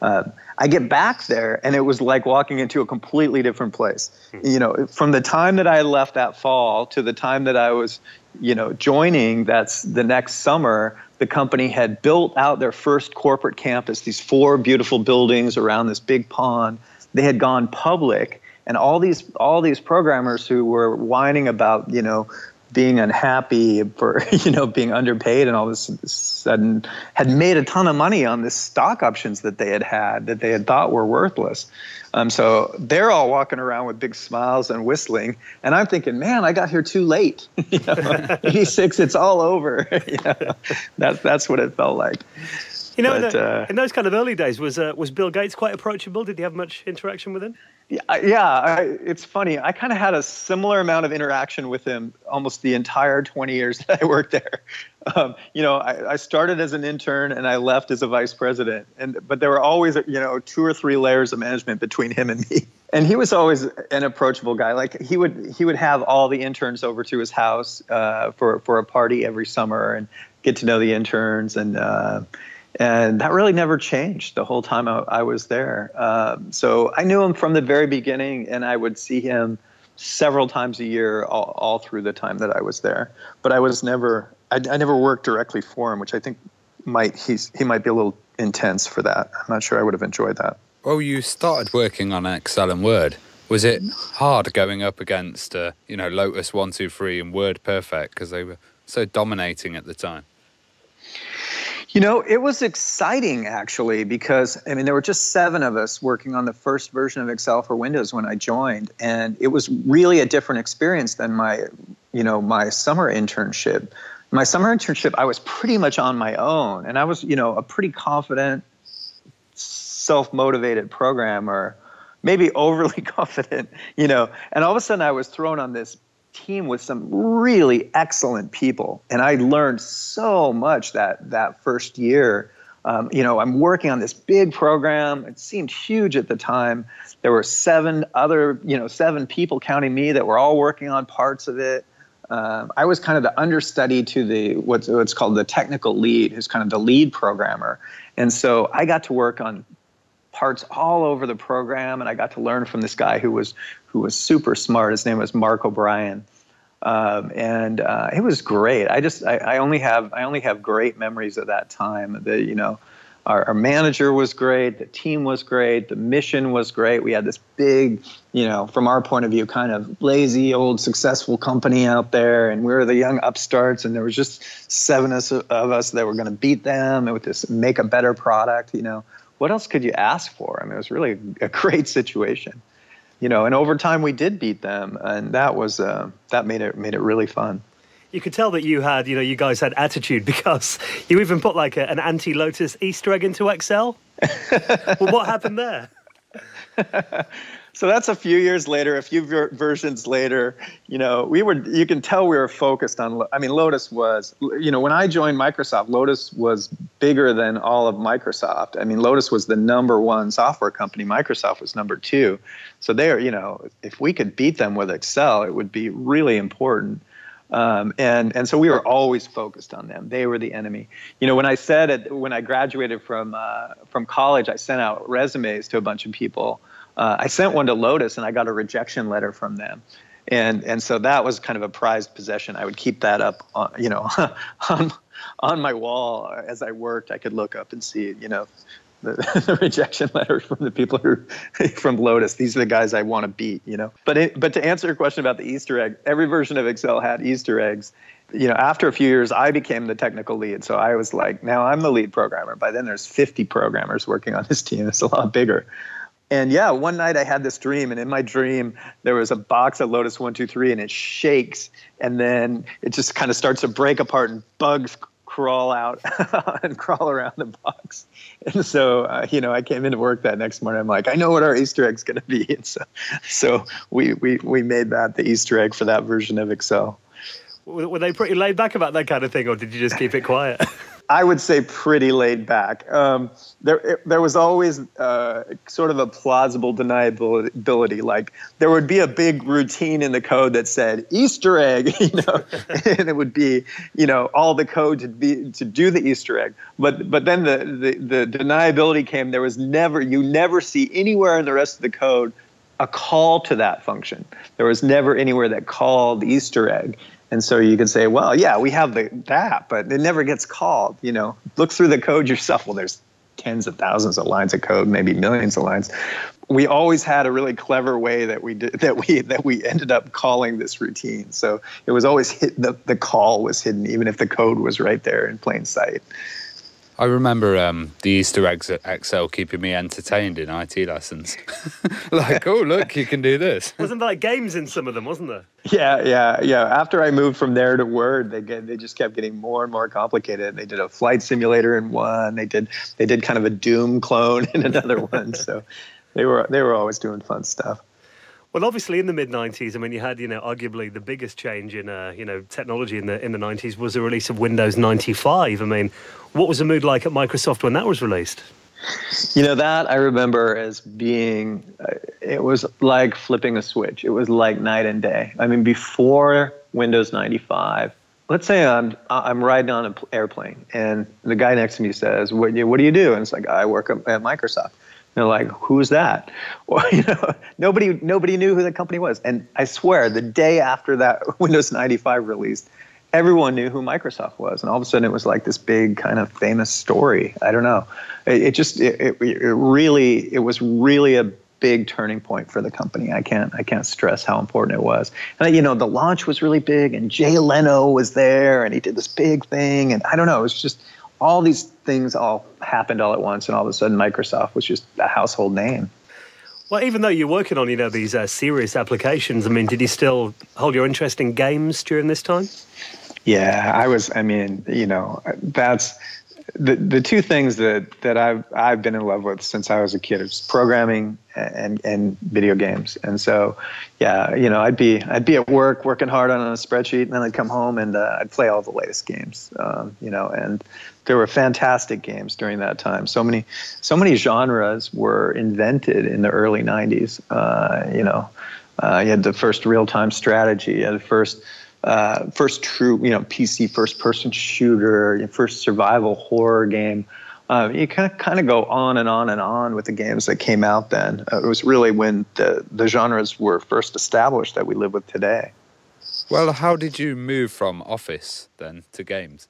Uh, I get back there, and it was like walking into a completely different place. Hmm. You know, from the time that I left that fall to the time that I was, you know, joining, that's the next summer. The company had built out their first corporate campus, these four beautiful buildings around this big pond. They had gone public, and all these all these programmers who were whining about, you know, being unhappy for you know being underpaid and all this sudden had made a ton of money on the stock options that they had had that they had thought were worthless. Um, so they're all walking around with big smiles and whistling, and I'm thinking, man, I got here too late. you know, 86, it's all over. you know, that's that's what it felt like. You know, but, in, the, uh, in, those kind of early days, was uh, was Bill Gates quite approachable? Did you have much interaction with him? Yeah, yeah. I, it's funny. I kind of had a similar amount of interaction with him almost the entire 20 years that I worked there. Um, you know, I, I, started as an intern and I left as a vice president, and but there were always you know two or three layers of management between him and me. And he was always an approachable guy. Like he would he would have all the interns over to his house uh, for for a party every summer and get to know the interns and. And that really never changed the whole time I, I was there. Um, so I knew him from the very beginning, and I would see him several times a year all, all through the time that I was there. But I was never, I, I never worked directly for him, which I think might he's he might be a little intense for that. I'm not sure I would have enjoyed that. Well, you started working on Excel and Word. Was it hard going up against, uh, you know, Lotus One Two Three and Word Perfect because they were so dominating at the time? You know, it was exciting actually because I mean there were just seven of us working on the first version of Excel for Windows when I joined, and it was really a different experience than my, you know, my summer internship. My summer internship, I was pretty much on my own, and I was, you know, a pretty confident, self-motivated programmer, maybe overly confident, you know. And all of a sudden, I was thrown on this team with some really excellent people, and I learned so much that that first year. Um, you know, I'm working on this big program. It seemed huge at the time. There were seven other, you know, seven people counting me that were all working on parts of it. Um, I was kind of the understudy to the what's, what's called the technical lead, who's kind of the lead programmer. And so I got to work on parts all over the program, and I got to learn from this guy who was who was super smart. His name was Mark O'Brien, um, and uh, it was great. I just I, I, only have I only have great memories of that time. The you know. Our, our manager was great. The team was great. The mission was great. We had this big, you know, from our point of view, kind of lazy, old, successful company out there, and we were the young upstarts. And there was just seven of us that were going to beat them with this make a better product. You know, what else could you ask for? I mean, it was really a great situation, you know. And over time, we did beat them, and that was uh, that made it made it really fun. You could tell that you had, you know, you guys had attitude because you even put like a, an anti-Lotus Easter egg into Excel. well, what happened there? So that's a few years later, a few ver- versions later. You know, we were. You can tell we were focused on. I mean, Lotus was. You know, when I joined Microsoft, Lotus was bigger than all of Microsoft. I mean, Lotus was the number one software company. Microsoft was number two. So they are. You know, if we could beat them with Excel, it would be really important. Um, and and so we were always focused on them. They were the enemy. You know, when I said it, when I graduated from uh, from college, I sent out resumes to a bunch of people uh, I sent one to Lotus and I got a rejection letter from them. And, and so that was kind of a prized possession. I would keep that up, on, you know, on, on my wall as I worked. I could look up and see, you know, the, the, rejection letter from the people who from Lotus. These are the guys I want to beat, you know. But it, but to answer your question about the Easter egg, every version of Excel had Easter eggs. You know, after a few years, I became the technical lead. So I was like, now I'm the lead programmer. By then, there's 50 programmers working on this team. It's a lot bigger. And yeah, one night I had this dream, and in my dream, there was a box of Lotus 123, and it shakes, and then it just kind of starts to break apart, and bugs crawl out and crawl around the box. And so, uh, you know, I came into work that next morning. I'm like, I know what our Easter egg's going to be. And so, so we, we, we made that the Easter egg for that version of Excel. Were they pretty laid back about that kind of thing, or did you just keep it quiet? I would say pretty laid back. Um, there, it, there was always uh, sort of a plausible deniability. Like there would be a big routine in the code that said Easter egg, you know, and it would be, you know, all the code to be to do the Easter egg. But but then the, the the deniability came. There was never you never see anywhere in the rest of the code a call to that function. There was never anywhere that called Easter egg. And so you could say, well, yeah, we have the that, but it never gets called. You know, look through the code yourself. Well, there's tens of thousands of lines of code, maybe millions of lines. We always had a really clever way that we did that we that we ended up calling this routine. So it was always hit the, the call was hidden, even if the code was right there in plain sight. I remember um, the Easter eggs at Excel keeping me entertained in IT lessons. like, oh, look, you can do this. Wasn't there like games in some of them, wasn't there? Yeah, yeah, yeah. After I moved from there to Word, they get they just kept getting more and more complicated. They did a flight simulator in one. They did they did kind of a Doom clone in another one. So they were they were always doing fun stuff. Well, obviously, in the mid '90s, I mean, you had, you know, arguably the biggest change in, uh, you know, technology in the in the '90s was the release of Windows 95. I mean, what was the mood like at Microsoft when that was released? You know that I remember as being, uh, it was like flipping a switch. It was like night and day. I mean, before Windows 95, let's say I'm I'm riding on an airplane and the guy next to me says, "What what do you do?" And it's like, "I work at Microsoft." They're like, "Who's that?" Well, you know, nobody nobody knew who the company was. And I swear, the day after that Windows 95 released, everyone knew who Microsoft was, and all of a sudden it was like this big kind of famous story. I don't know. It, it just it, it, it really it was really a big turning point for the company. I can't I can't stress how important it was. And you know, the launch was really big, and Jay Leno was there, and he did this big thing, and I don't know. It was just all these things all happened all at once, and all of a sudden Microsoft was just a household name. Well, even though you're working on you know these uh, serious applications, I mean, did you still hold your interest in games during this time? Yeah, I was. I mean, you know, that's the the two things that that I've I've been in love with since I was a kid is programming and and video games. And so, yeah, you know, I'd be I'd be at work working hard on a spreadsheet, and then I'd come home and uh, I'd play all the latest games. Um, you know, and there were fantastic games during that time. So many so many genres were invented in the early '90s. Uh, you know, uh, you had the first real time strategy, you had the first uh, first true, you know, PC first person shooter, first survival horror game. Uh, you kind of kind of go on and on and on with the games that came out then. Uh, it was really when the the genres were first established that we live with today. Well, how did you move from Office then to games?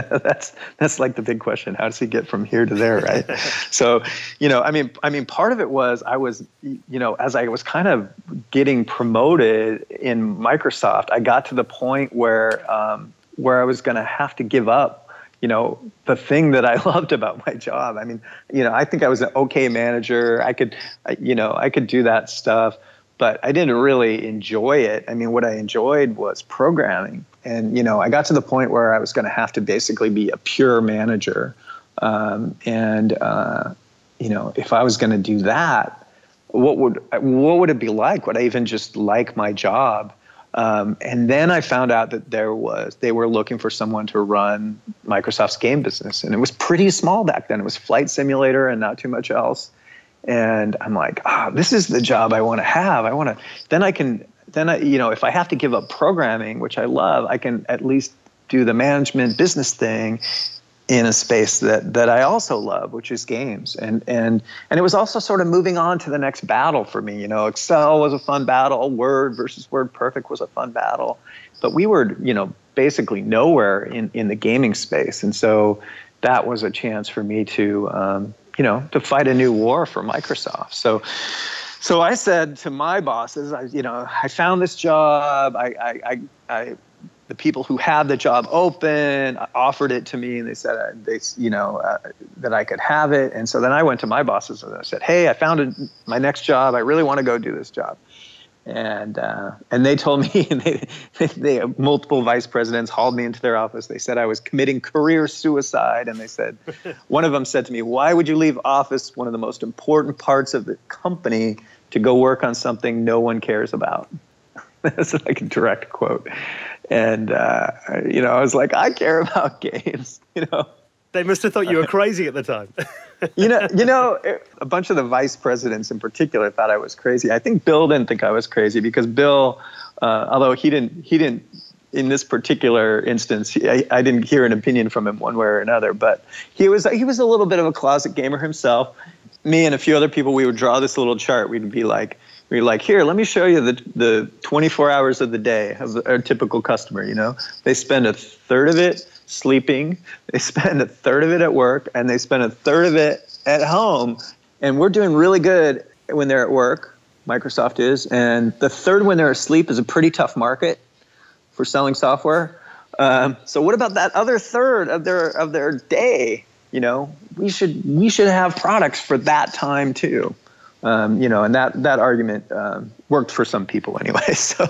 that's that's like the big question. How does he get from here to there, right? so, you know, I mean, I mean, part of it was I was, you know, as I was kind of getting promoted in Microsoft, I got to the point where um, where I was going to have to give up, you know, the thing that I loved about my job. I mean, you know, I think I was an okay manager. I could, you know, I could do that stuff but I didn't really enjoy it. I mean, what I enjoyed was programming. And, you know, I got to the point where I was going to have to basically be a pure manager. Um, and, uh, you know, if I was going to do that, what would what would it be like? Would I even just like my job? Um, and then I found out that there was they were looking for someone to run Microsoft's game business, and it was pretty small back then. It was Flight Simulator and not too much else and I'm like, ah, oh, this is the job I want to have. I want to. Then I can. Then I, you know, if I have to give up programming, which I love, I can at least do the management business thing in a space that that I also love, which is games. And and and it was also sort of moving on to the next battle for me. You know, Excel was a fun battle. Word versus Word Perfect was a fun battle. But we were, you know, basically nowhere in in the gaming space, and so that was a chance for me to um, you know, to fight a new war for Microsoft. So, so I said to my bosses, I, you know, I found this job. I, I, I, I the people who had the job open offered it to me, and they said uh, they, you know, uh, that I could have it. And so then I went to my bosses and I said, "Hey, I found a, my next job. I really want to go do this job." And uh, and they told me they, they multiple vice presidents hauled me into their office. They said I was committing career suicide, and they said one of them said to me, "Why would you leave office? One of the most important parts of the company to go work on something no one cares about." That's like a direct quote, and uh, you know I was like, I care about games, you know. They must have thought you were crazy at the time. You know, you know, a bunch of the vice presidents in particular thought I was crazy. I think Bill didn't think I was crazy because Bill, uh, although he didn't, he didn't. In this particular instance, he, I, I didn't hear an opinion from him one way or another. But he was he was a little bit of a closet gamer himself. Me and a few other people, we would draw this little chart. We'd be like, we're like, here, let me show you the the 24 hours of the day of a typical customer. You know, they spend a third of it sleeping. They spend a third of it at work and they spend a third of it at home. And we're doing really good when they're at work. Microsoft is. And the third when they're asleep is a pretty tough market for selling software. Um, so what about that other third of their of their day? You know, we should we should have products for that time too. Um, you know, and that that argument um, worked for some people anyway. So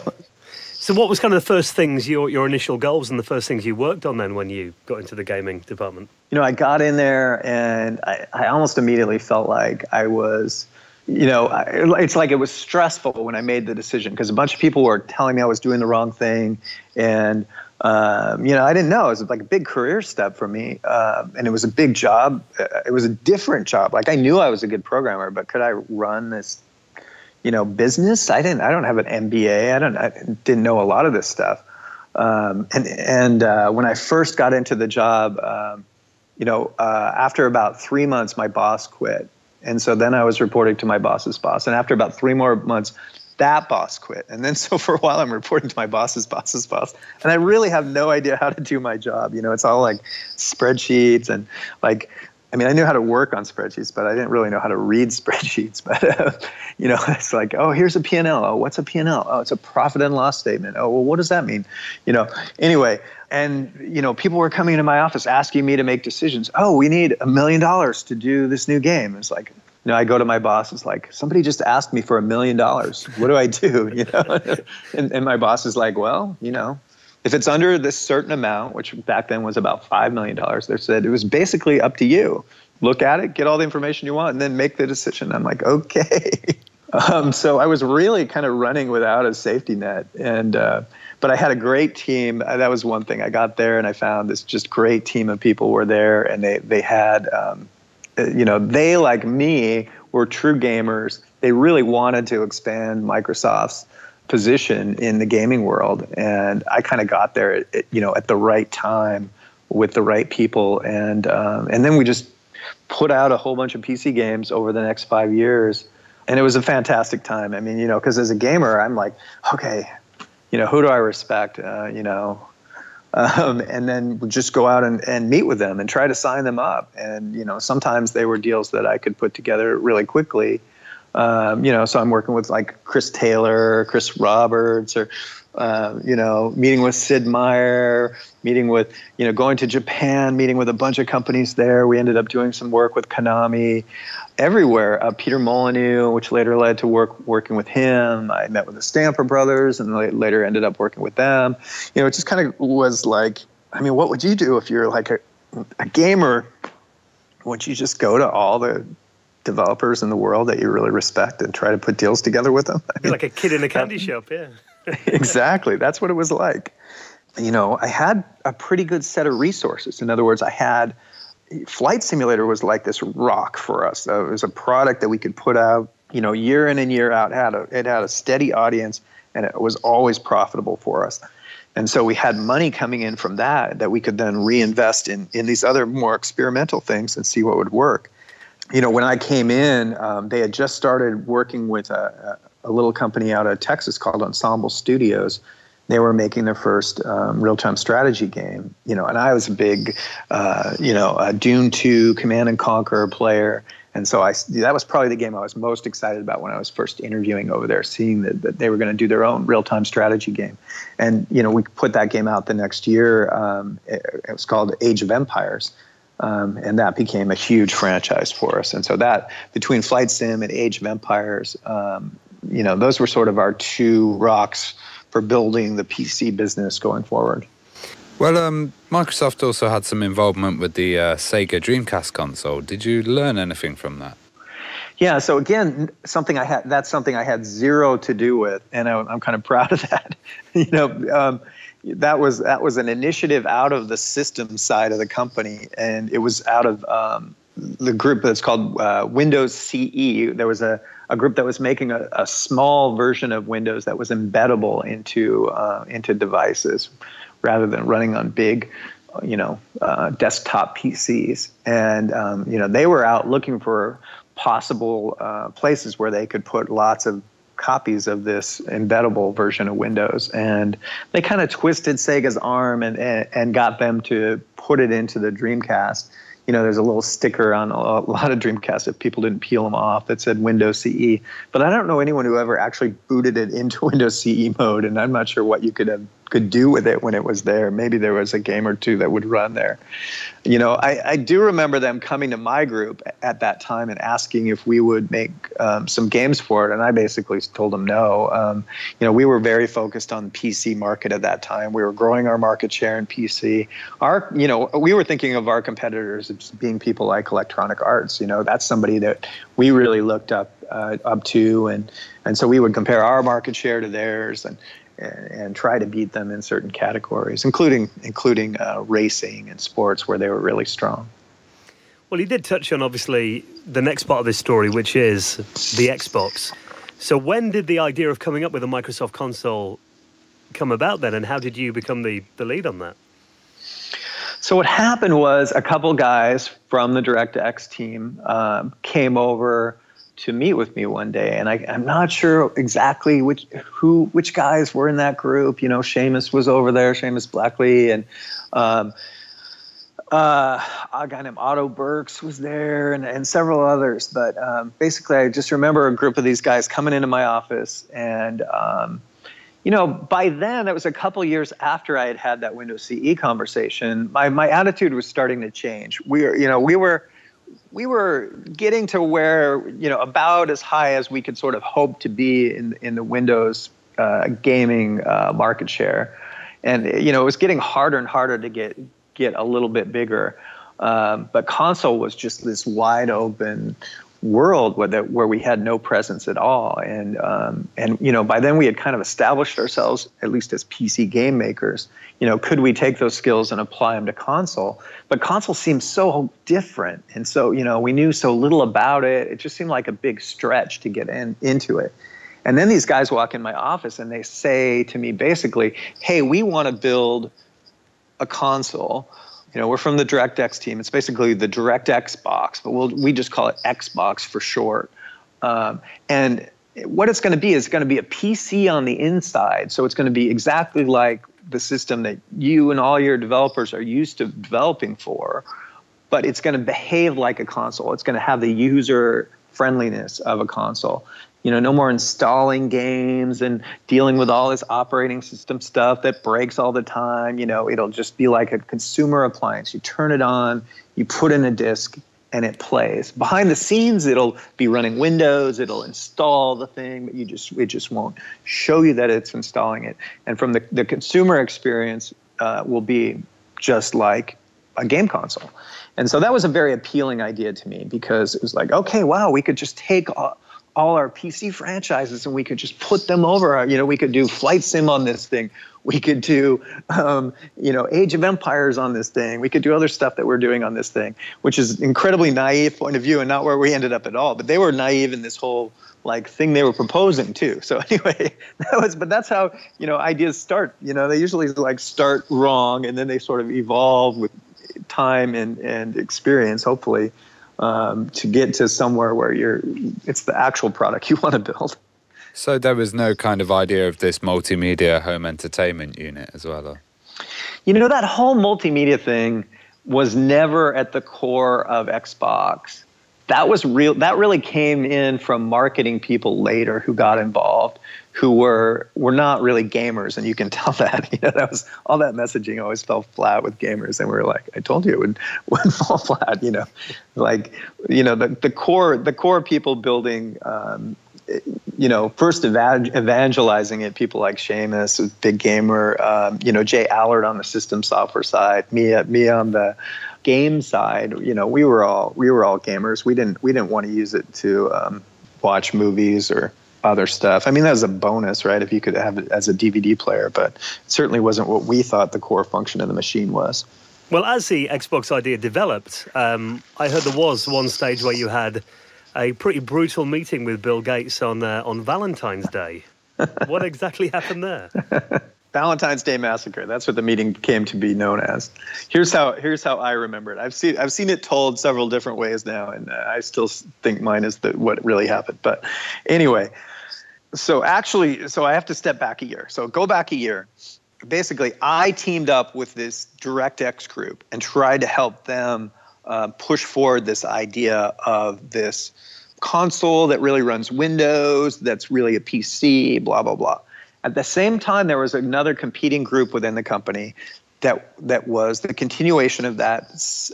so, what was kind of the first things your your initial goals and the first things you worked on then when you got into the gaming department? You know, I got in there and I, I almost immediately felt like I was you know, it's like it was stressful when I made the decision because a bunch of people were telling me I was doing the wrong thing, and um, you know, I didn't know it was like a big career step for me, uh, and it was a big job. It was a different job. Like I knew I was a good programmer, but could I run this you know, business. I didn't. I don't have an MBA. I don't. I didn't know a lot of this stuff. Um, and and uh, when I first got into the job, um, you know, uh, after about three months, my boss quit, and so then I was reporting to my boss's boss. And after about three more months, that boss quit. And then so for a while, I'm reporting to my boss's boss's boss, and I really have no idea how to do my job. You know, it's all like spreadsheets and like I mean, I knew how to work on spreadsheets, but I didn't really know how to read spreadsheets. But uh, you know, it's like, oh, here's a P&L. Oh, what's a P&L? Oh, it's a profit and loss statement. Oh, well, what does that mean? You know. Anyway, and you know, people were coming into my office asking me to make decisions. Oh, we need a million dollars to do this new game. It's like, you know, I go to my boss. It's like somebody just asked me for a million dollars. What do I do? You know, and, and my boss is like, well, you know, if it's under this certain amount, which back then was about $5 million, they said it was basically up to you. Look at it, get all the information you want, and then make the decision. I'm like, okay. um, so I was really kind of running without a safety net. And, uh, but I had a great team. Uh, that was one thing. I got there and I found this just great team of people were there, and they, they had, um, uh, you know, they, like me, were true gamers. They really wanted to expand Microsoft's position in the gaming world, and I kind of got there, at, you know, at the right time with the right people, and um, and then we just put out a whole bunch of PC games over the next five years, and it was a fantastic time. I mean, you know, because as a gamer, I'm like, okay, you know, who do I respect? Uh, you know, um, and then just go out and, and meet with them and try to sign them up. And you know, sometimes they were deals that I could put together really quickly, um, you know, so I'm working with like Chris Taylor, Chris Roberts, or uh, you know, meeting with Sid Meier, meeting with, you know, going to Japan, meeting with a bunch of companies there. We ended up doing some work with Konami, everywhere. Uh, Peter Molyneux, which later led to work working with him. I met with the Stamper Brothers, and later ended up working with them. You know, it just kind of was like, I mean, what would you do if you're like a, a gamer? Would you just go to all the developers in the world that you really respect and try to put deals together with them. I mean, like a kid in a candy shop, yeah. exactly. That's what it was like. You know, I had a pretty good set of resources. In other words, I had Flight Simulator was like this rock for us. It was a product that we could put out, you know, year in and year out. It had a, it had a steady audience, and it was always profitable for us. And so we had money coming in from that that we could then reinvest in in these other more experimental things and see what would work you know, when I came in, um, they had just started working with a, a, little company out of Texas called Ensemble Studios. They were making their first um, real-time strategy game, you know, and I was a big, uh, you know, a Dune 2 Command and Conquer player, and so I that was probably the game I was most excited about when I was first interviewing over there, seeing that, that they were going to do their own real-time strategy game, and you know, we put that game out the next year. Um, it, it was called Age of Empires um, and that became a huge franchise for us. And so that between Flight Sim and Age of Empires, um, you know, those were sort of our two rocks for building the PC business going forward. Well, um, Microsoft also had some involvement with the uh, Sega Dreamcast console. Did you learn anything from that? Yeah. So again, something I had that's something I had zero to do with, and I, am kind of proud of that. you know, um, that was that was an initiative out of the system side of the company, and it was out of um, the group that's called uh, Windows CE. There was a, a group that was making a, a small version of Windows that was embeddable into uh, into devices rather than running on big, you know, uh, desktop PCs. And um, you know, they were out looking for possible uh, places where they could put lots of copies of this embeddable version of Windows. And they kind of twisted Sega's arm and, and, and got them to put it into the Dreamcast you know, there's a little sticker on a lot of Dreamcast if people didn't peel them off that said Windows CE. But I don't know anyone who ever actually booted it into Windows CE mode, and I'm not sure what you could have could do with it when it was there. Maybe there was a game or two that would run there. You know, I, I do remember them coming to my group at that time and asking if we would make um, some games for it, and I basically told them no. Um, you know, we were very focused on the PC market at that time. We were growing our market share in PC. Our, you know, we were thinking of our competitors as being people like Electronic Arts. You know, that's somebody that we really looked up uh, up to, and and so we would compare our market share to theirs, and and, and try to beat them in certain categories, including including uh, racing and sports where they were really strong. Well, he did touch on obviously the next part of this story, which is the Xbox. So, when did the idea of coming up with a Microsoft console come about then, and how did you become the, the lead on that? So what happened was a couple guys from the DirectX team um, came over to meet with me one day, and I, am not sure exactly which who which guys were in that group. You know, Seamus was over there, Seamus Blackley, and um, uh, a guy named Otto Berkes was there, and, and several others. But um, basically, I just remember a group of these guys coming into my office, and um, you know, by then it was a couple years after I had had that Windows CE conversation. My my attitude was starting to change. We were, you know, we were we were getting to where you know about as high as we could sort of hope to be in in the Windows uh, gaming uh, market share, and you know it was getting harder and harder to get get a little bit bigger. Um, but console was just this wide open world where that where we had no presence at all. And um, and you know by then we had kind of established ourselves at least as PC game makers you know could we take those skills and apply them to console? But console seemed so different. And so you know we knew so little about it. It just seemed like a big stretch to get in into it. And then these guys walk in my office and they say to me basically hey we want to build a console you know, we're from the DirectX team. It's basically the DirectX box, but we'll, we just call it Xbox for short. Um, and what it's going to be is going to be a PC on the inside. So it's going to be exactly like the system that you and all your developers are used to developing for, but it's going to behave like a console. It's going to have the user friendliness of a console you know, no more installing games and dealing with all this operating system stuff that breaks all the time. You know, it'll just be like a consumer appliance. You turn it on, you put in a disk, and it plays. Behind the scenes, it'll be running Windows. It'll install the thing, but you just it just won't show you that it's installing it. And from the the consumer experience, uh, will be just like a game console. And so that was a very appealing idea to me because it was like, okay, wow, we could just take all, all our PC franchises and we could just put them over. You know, we could do Flight Sim on this thing. We could do, um, you know, Age of Empires on this thing. We could do other stuff that we're doing on this thing, which is incredibly naive point of view and not where we ended up at all. But they were naive in this whole like thing they were proposing too. So anyway, that was, but that's how you know ideas start. You know, they usually like start wrong and then they sort of evolve with time and and experience, hopefully um, to get to somewhere where you're it's the actual product you want to build. So there was no kind of idea of this multimedia home entertainment unit as well. You know that whole multimedia thing was never at the core of Xbox. That was real. That really came in from marketing people later who got involved who were were not really gamers, and you can tell that. You know, that was all that messaging always fell flat with gamers, and we were like, "I told you it would would fall flat." You know, like you know the the core the core people building um, you know, first evangelizing it, people like Seamus, big gamer, um, you know, Jay Allard on the system software side, me, me on the game side. You know, we were all we were all gamers. We didn't we didn't want to use it to um, watch movies or other stuff. I mean, that was a bonus, right? If you could have it as a DVD player, but it certainly wasn't what we thought the core function of the machine was. Well, as the Xbox idea developed, um, I heard there was one stage where you had a pretty brutal meeting with Bill Gates on uh, on Valentine's Day. what exactly happened there? Valentine's Day Massacre. That's what the meeting came to be known as. Here's how here's how I remember it. I've seen I've seen it told several different ways now, and I still think mine is the what really happened. But anyway, so actually, so I have to step back a year. So go back a year. Basically, I teamed up with this DirectX group and tried to help them uh, push forward this idea of this console that really runs Windows, that's really a PC, blah blah blah. At the same time, there was another competing group within the company that that was the continuation of that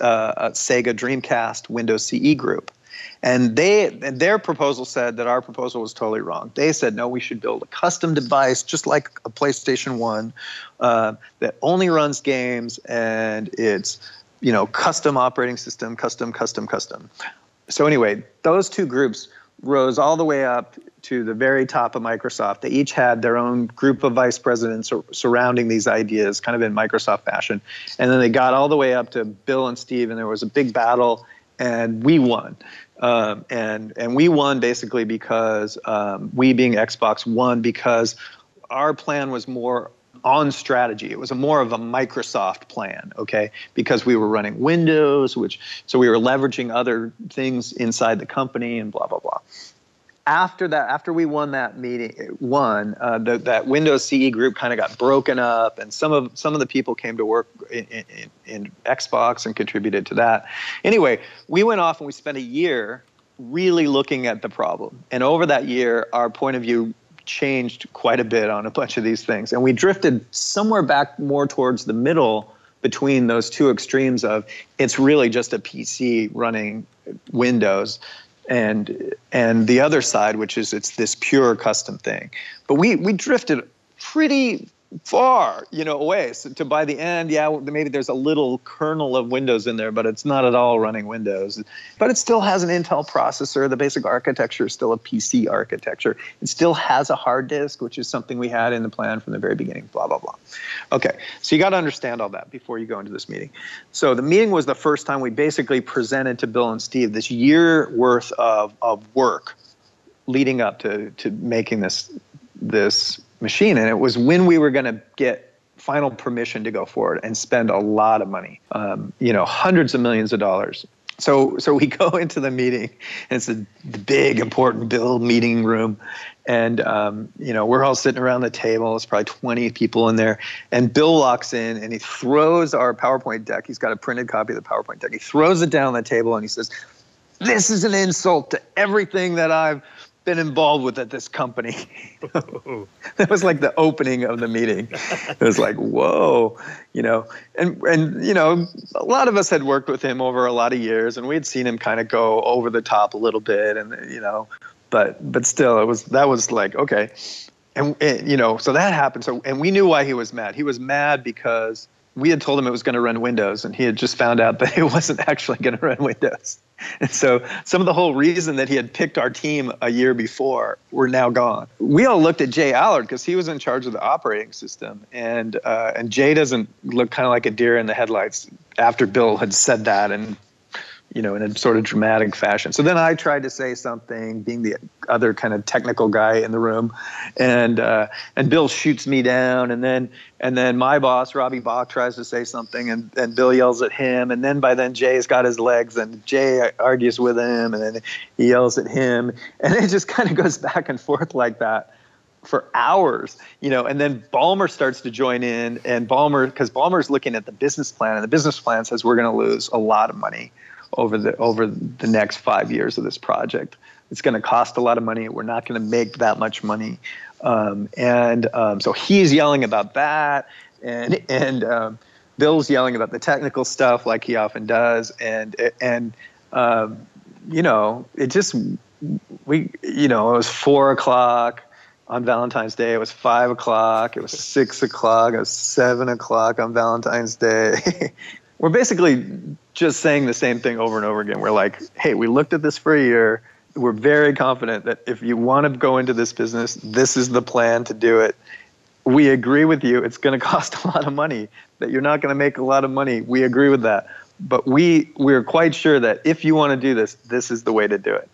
uh, Sega Dreamcast Windows CE group. And they their proposal said that our proposal was totally wrong. They said no, we should build a custom device just like a PlayStation One uh, that only runs games and it's you know custom operating system, custom, custom, custom. So anyway, those two groups rose all the way up to the very top of Microsoft. They each had their own group of vice presidents surrounding these ideas, kind of in Microsoft fashion. And then they got all the way up to Bill and Steve, and there was a big battle, and we won. Um, and and we won basically because um, we being Xbox won because our plan was more on strategy. It was a more of a Microsoft plan, okay? Because we were running Windows, which so we were leveraging other things inside the company and blah blah blah. After that, after we won that meeting, won uh, the, that Windows CE group kind of got broken up, and some of some of the people came to work in, in, in Xbox and contributed to that. Anyway, we went off and we spent a year really looking at the problem. And over that year, our point of view changed quite a bit on a bunch of these things. And we drifted somewhere back more towards the middle between those two extremes of it's really just a PC running Windows and and the other side which is it's this pure custom thing. But we we drifted pretty far, you know, away. So to by the end, yeah, maybe there's a little kernel of Windows in there, but it's not at all running Windows. But it still has an Intel processor. The basic architecture is still a PC architecture. It still has a hard disk, which is something we had in the plan from the very beginning. Blah blah blah. Okay, so you got to understand all that before you go into this meeting. So the meeting was the first time we basically presented to Bill and Steve this year worth of of work leading up to to making this this machine. And it was when we were going to get final permission to go forward and spend a lot of money, um, you know, hundreds of millions of dollars. So, so we go into the meeting, and it's a big, important bill meeting room, and um, you know we're all sitting around the table. It's probably 20 people in there, and Bill walks in and he throws our PowerPoint deck. He's got a printed copy of the PowerPoint deck. He throws it down on the table and he says, "This is an insult to everything that I've been involved with at this company. that was like the opening of the meeting. It was like, whoa, you know, and and you know, a lot of us had worked with him over a lot of years, and we had seen him kind of go over the top a little bit, and you know, but but still, it was that was like okay, and, and you know, so that happened. So and we knew why he was mad. He was mad because we had told him it was going to run Windows, and he had just found out that it wasn't actually going to run Windows. And so some of the whole reason that he had picked our team a year before were now gone. We all looked at Jay Allard because he was in charge of the operating system, and uh, and Jay doesn't look kind of like a deer in the headlights after Bill had said that and you know, in a sort of dramatic fashion. So then I tried to say something, being the other kind of technical guy in the room, and uh, and Bill shoots me down, and then and then my boss Robbie Bach tries to say something, and and Bill yells at him, and then by then Jay's got his legs, and Jay argues with him, and then he yells at him, and it just kind of goes back and forth like that for hours, you know, and then Ballmer starts to join in, and Ballmer because Ballmer's looking at the business plan, and the business plan says we're going to lose a lot of money over the over the next five years of this project. It's going to cost a lot of money. We're not going to make that much money, um, and um, so he's yelling about that, and and um, Bill's yelling about the technical stuff like he often does, and and um, you know it just we, you know, it was four o'clock on Valentine's Day. It was five o'clock. It was six o'clock. It was seven o'clock on Valentine's Day. We're basically just saying the same thing over and over again. We're like, hey, we looked at this for a year. We're very confident that if you want to go into this business, this is the plan to do it. We agree with you. It's going to cost a lot of money. That you're not going to make a lot of money. We agree with that. But we we're quite sure that if you want to do this, this is the way to do it.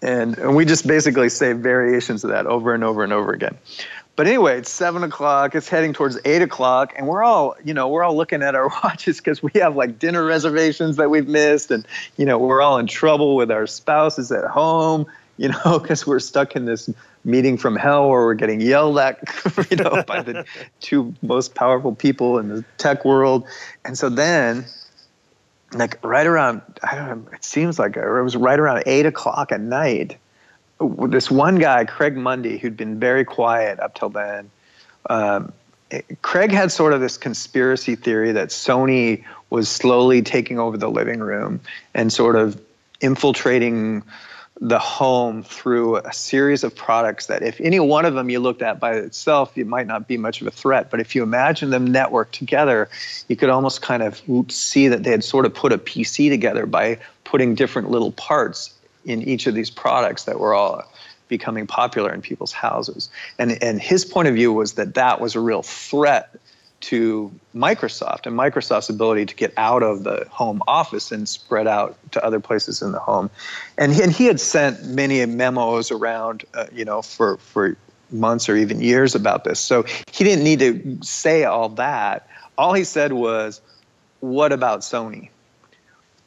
And, and we just basically say variations of that over and over and over again. But anyway, it's seven o'clock. It's heading towards eight o'clock, and we're all, you know, we're all looking at our watches because we have like dinner reservations that we've missed, and you know, we're all in trouble with our spouses at home, you know, because we're stuck in this meeting from hell where we're getting yelled at, you know, by the two most powerful people in the tech world. And so then like right around I don't know, it seems like it was right around eight o'clock at night. This one guy, Craig Mundie, who'd been very quiet up till then. Um, Craig had sort of this conspiracy theory that Sony was slowly taking over the living room and sort of infiltrating the home through a series of products that if any one of them you looked at by itself it might not be much of a threat but if you imagine them networked together you could almost kind of see that they had sort of put a pc together by putting different little parts in each of these products that were all becoming popular in people's houses and and his point of view was that that was a real threat to Microsoft and Microsoft's ability to get out of the home office and spread out to other places in the home. And he, and he had sent many memos around, uh, you know, for, for months or even years about this. So he didn't need to say all that. All he said was, what about Sony?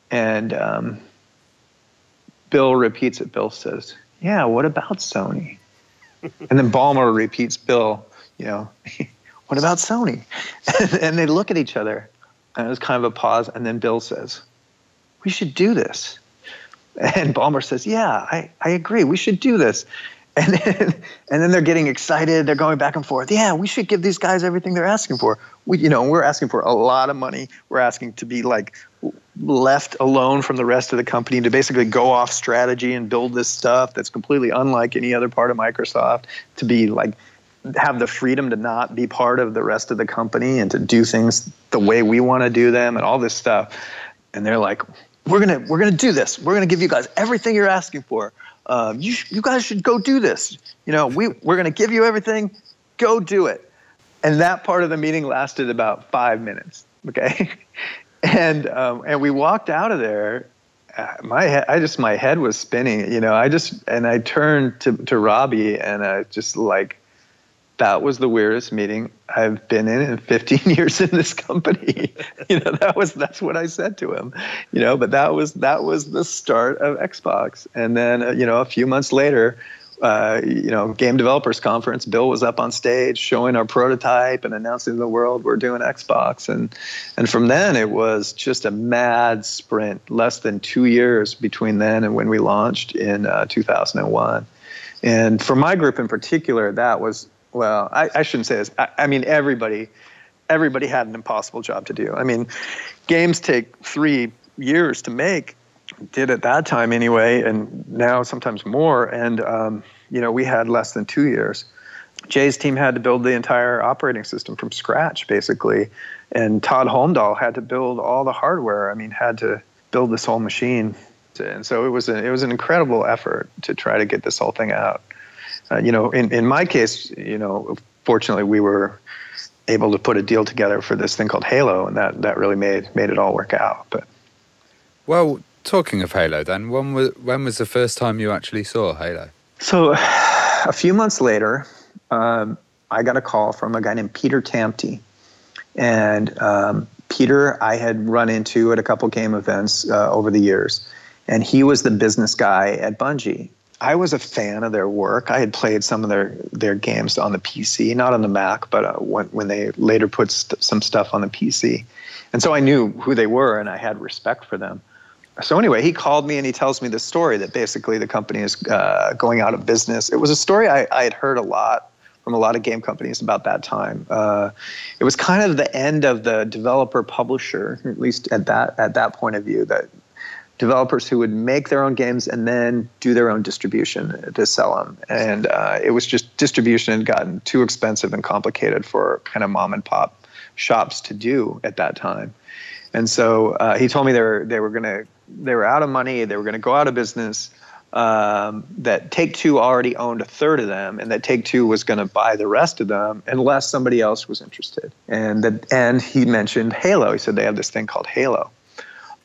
And um, Bill repeats it. Bill says, yeah, what about Sony? and then Ballmer repeats Bill, you know, what about Sony? and they look at each other, and there's kind of a pause, and then Bill says, we should do this. And Ballmer says, yeah, I, I agree. We should do this. And then, and then they're getting excited. They're going back and forth. Yeah, we should give these guys everything they're asking for. We, you know, we're asking for a lot of money. We're asking to be like left alone from the rest of the company to basically go off strategy and build this stuff that's completely unlike any other part of Microsoft. To be like have the freedom to not be part of the rest of the company and to do things the way we want to do them and all this stuff. And they're like, we're gonna we're gonna do this. We're gonna give you guys everything you're asking for. Um, you you guys should go do this. You know, we we're gonna give you everything. Go do it. And that part of the meeting lasted about five minutes. Okay, and um, and we walked out of there. Uh, my head, I just my head was spinning. You know, I just and I turned to to Robbie and I just like that was the weirdest meeting I've been in in 15 years in this company. you know, that was that's what I said to him. You know, but that was that was the start of Xbox. And then uh, you know, a few months later, uh, you know, Game Developers Conference, Bill was up on stage showing our prototype and announcing to the world we're doing Xbox. And and from then it was just a mad sprint. Less than two years between then and when we launched in uh, 2001. And for my group in particular, that was well, I, I shouldn't say this. I, I, mean, everybody, everybody had an impossible job to do. I mean, games take three years to make, did at that time anyway, and now sometimes more. And um, you know, we had less than two years. Jay's team had to build the entire operating system from scratch, basically, and Todd Holmdahl had to build all the hardware. I mean, had to build this whole machine, and so it was a, it was an incredible effort to try to get this whole thing out uh, you know, in, in my case, you know, fortunately we were able to put a deal together for this thing called Halo, and that, that really made made it all work out. But well, talking of Halo, then when was when was the first time you actually saw Halo? So, a few months later, um, I got a call from a guy named Peter Tamte, and um, Peter I had run into at a couple game events uh, over the years, and he was the business guy at Bungie, I was a fan of their work. I had played some of their their games on the PC, not on the Mac, but uh, when when they later put st- some stuff on the PC, and so I knew who they were and I had respect for them. So anyway, he called me and he tells me the story that basically the company is uh, going out of business. It was a story I, I had heard a lot from a lot of game companies about that time. Uh, it was kind of the end of the developer publisher, at least at that at that point of view. That developers who would make their own games and then do their own distribution to sell them. And uh, it was just distribution had gotten too expensive and complicated for kind of mom and pop shops to do at that time. And so uh, he told me they were they were gonna they were out of money, they were gonna go out of business. Um, that Take Two already owned a third of them, and that Take Two was going to buy the rest of them unless somebody else was interested. And that, and he mentioned Halo. He said they have this thing called Halo,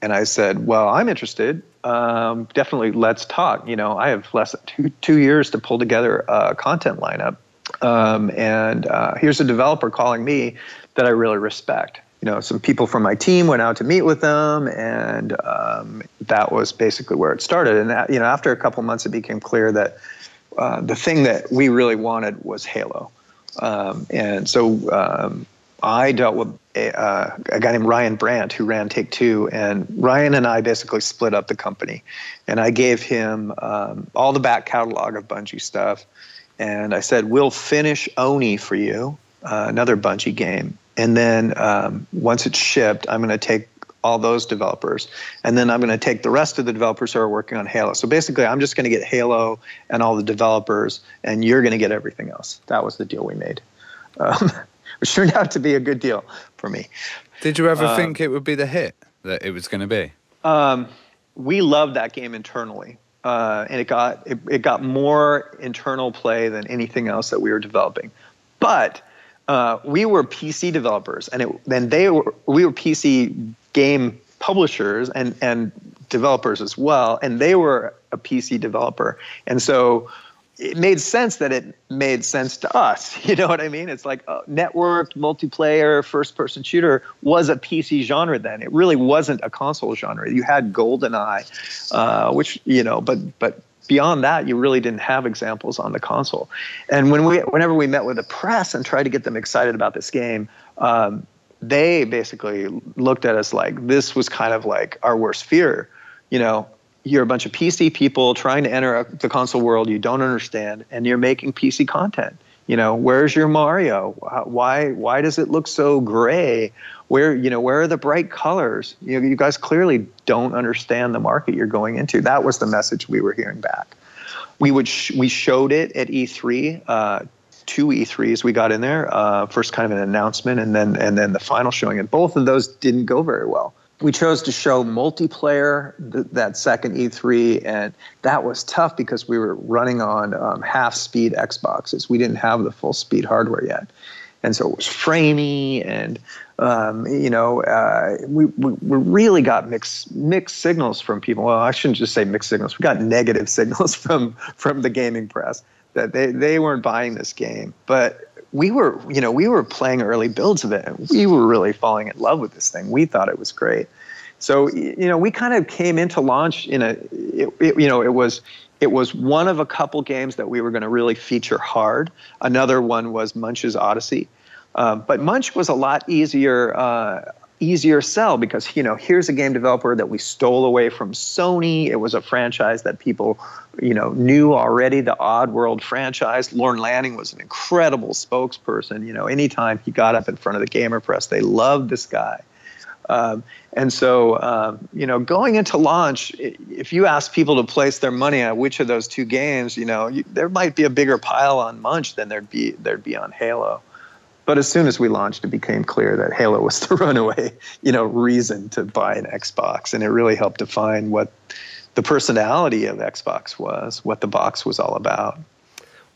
and I said, "Well, I'm interested. Um, definitely, let's talk. You know, I have less than two two years to pull together a content lineup, um, and uh, here's a developer calling me that I really respect. You know, some people from my team went out to meet with them, and um, that was basically where it started. And that, you know, after a couple months, it became clear that uh, the thing that we really wanted was Halo, um, and so um, I dealt with a, uh, a, guy named Ryan Brant who ran Take Two, and Ryan and I basically split up the company, and I gave him um, all the back catalog of Bungie stuff, and I said, "We'll finish Oni for you, uh, another Bungie game, and then um, once it's shipped, I'm going to take all those developers, and then I'm going to take the rest of the developers who are working on Halo. So basically, I'm just going to get Halo and all the developers, and you're going to get everything else. That was the deal we made." Um, which turned out to be a good deal for me. Did you ever um, think it would be the hit that it was going to be? Um, we loved that game internally, uh, and it got it, it, got more internal play than anything else that we were developing. But uh, we were PC developers, and it, and they were we were PC game publishers and and developers as well, and they were a PC developer, and so it made sense that it made sense to us. You know what I mean? It's like uh, networked multiplayer first person shooter was a PC genre then. It really wasn't a console genre. You had GoldenEye, uh, which you know, but but beyond that, you really didn't have examples on the console. And when we whenever we met with the press and tried to get them excited about this game. Um, they basically looked at us like this was kind of like our worst fear. You know, you're a bunch of PC people trying to enter the console world you don't understand, and you're making PC content. You know, where's your Mario? Why why does it look so gray? Where you know where are the bright colors? You know, you guys clearly don't understand the market you're going into. That was the message we were hearing back. We would sh- we showed it at E3. Uh, two E3s we got in there. Uh, first, kind of an announcement, and then and then the final showing. And both of those didn't go very well we chose to show multiplayer th- that second E3, and that was tough because we were running on um, half speed Xboxes. We didn't have the full speed hardware yet. And so it was framey, and um, you know, uh, we, we, we really got mixed mixed signals from people. Well, I shouldn't just say mixed signals. We got negative signals from from the gaming press that they, they weren't buying this game. But we were, you know, we were playing early builds of it, and we were really falling in love with this thing. We thought it was great. So, you know, we kind of came into launch in a, it, it, you know, it was it was one of a couple games that we were going to really feature hard. Another one was Munch's Oddysee, um, but Munch was a lot easier. Uh, easier sell because you know here's a game developer that we stole away from Sony. It was a franchise that people you know knew already. The Oddworld franchise. Lorne Lanning was an incredible spokesperson. You know, anytime he got up in front of the gamer press, they loved this guy. Um, and so, um, you know, going into launch, if you ask people to place their money on which of those two games, you know, you, there might be a bigger pile on Munch than there'd be there'd be on Halo. But as soon as we launched, it became clear that Halo was the runaway, you know, reason to buy an Xbox, and it really helped define what the personality of Xbox was, what the box was all about.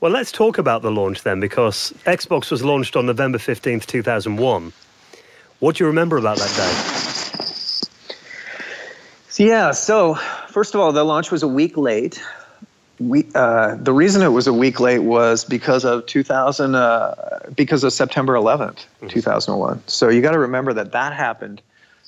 Well, let's talk about the launch then, because Xbox was launched on November 15th, 2001. What do you remember about that day? Yeah, so first of all, the launch was a week late. We, uh, the reason it was a week late was because of 2000, uh, because of September 11th, mm-hmm. 2001. So you got to remember that that happened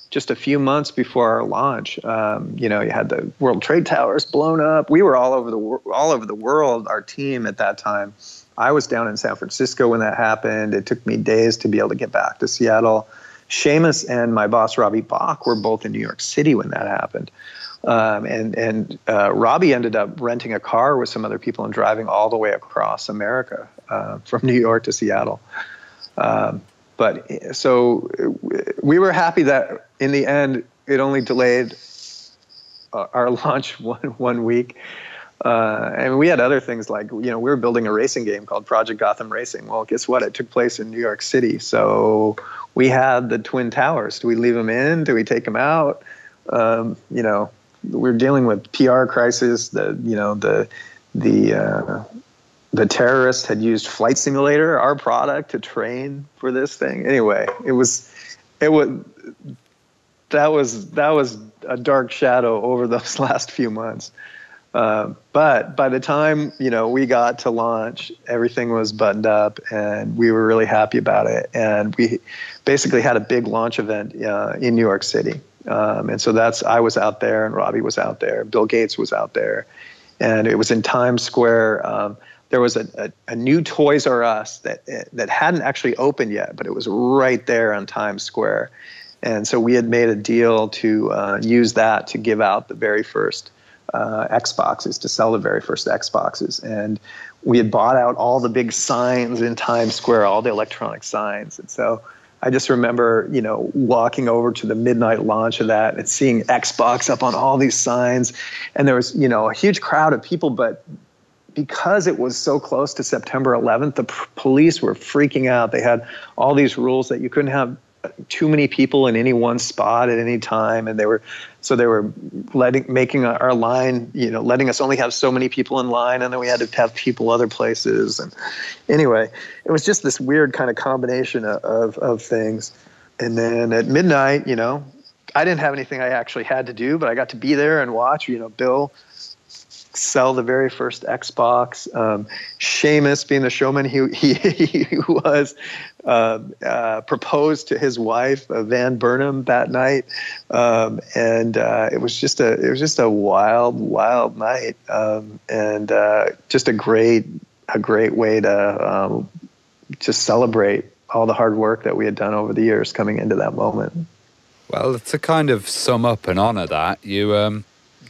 just a few months before our launch. Um, you know, you had the World Trade Towers blown up. We were all over the all over the world. Our team at that time. I was down in San Francisco when that happened. It took me days to be able to get back to Seattle. Seamus and my boss Robbie Bach were both in New York City when that happened. Um, and and uh, Robbie ended up renting a car with some other people and driving all the way across America uh, from New York to Seattle. Um, but so we were happy that in the end it only delayed our launch one one week. Uh, and we had other things like you know we were building a racing game called Project Gotham Racing. Well, guess what? It took place in New York City, so we had the twin towers. Do we leave them in? Do we take them out? Um, you know, we're dealing with PR crisis. The you know the the uh, the terrorists had used Flight Simulator, our product, to train for this thing. Anyway, it was it was that was that was a dark shadow over those last few months. Uh, but by the time you know we got to launch, everything was buttoned up, and we were really happy about it. And we basically had a big launch event uh, in New York City. Um, and so that's I was out there, and Robbie was out there, Bill Gates was out there, and it was in Times Square. Um, there was a, a, a, new Toys R Us that that hadn't actually opened yet, but it was right there on Times Square, and so we had made a deal to uh, use that to give out the very first uh, Xboxes, to sell the very first Xboxes, and we had bought out all the big signs in Times Square, all the electronic signs, and so I just remember, you know, walking over to the midnight launch of that and seeing Xbox up on all these signs, and there was, you know, a huge crowd of people. But because it was so close to September 11th, the p- police were freaking out. They had all these rules that you couldn't have too many people in any one spot at any time, and they were so they were letting making our line, you know, letting us only have so many people in line, and then we had to have people other places. And anyway, it was just this weird kind of combination of of, of things. And then at midnight, you know, I didn't have anything I actually had to do, but I got to be there and watch. You know, Bill sell the very first Xbox. Um, Seamus, being the showman he, he, he was, uh, uh, proposed to his wife, uh, Van Burnham, that night, um, and uh, it was just a it was just a wild, wild night, um, and uh, just a great a great way to um, celebrate all the hard work that we had done over the years coming into that moment. Well, to kind of sum up and honor that, you um,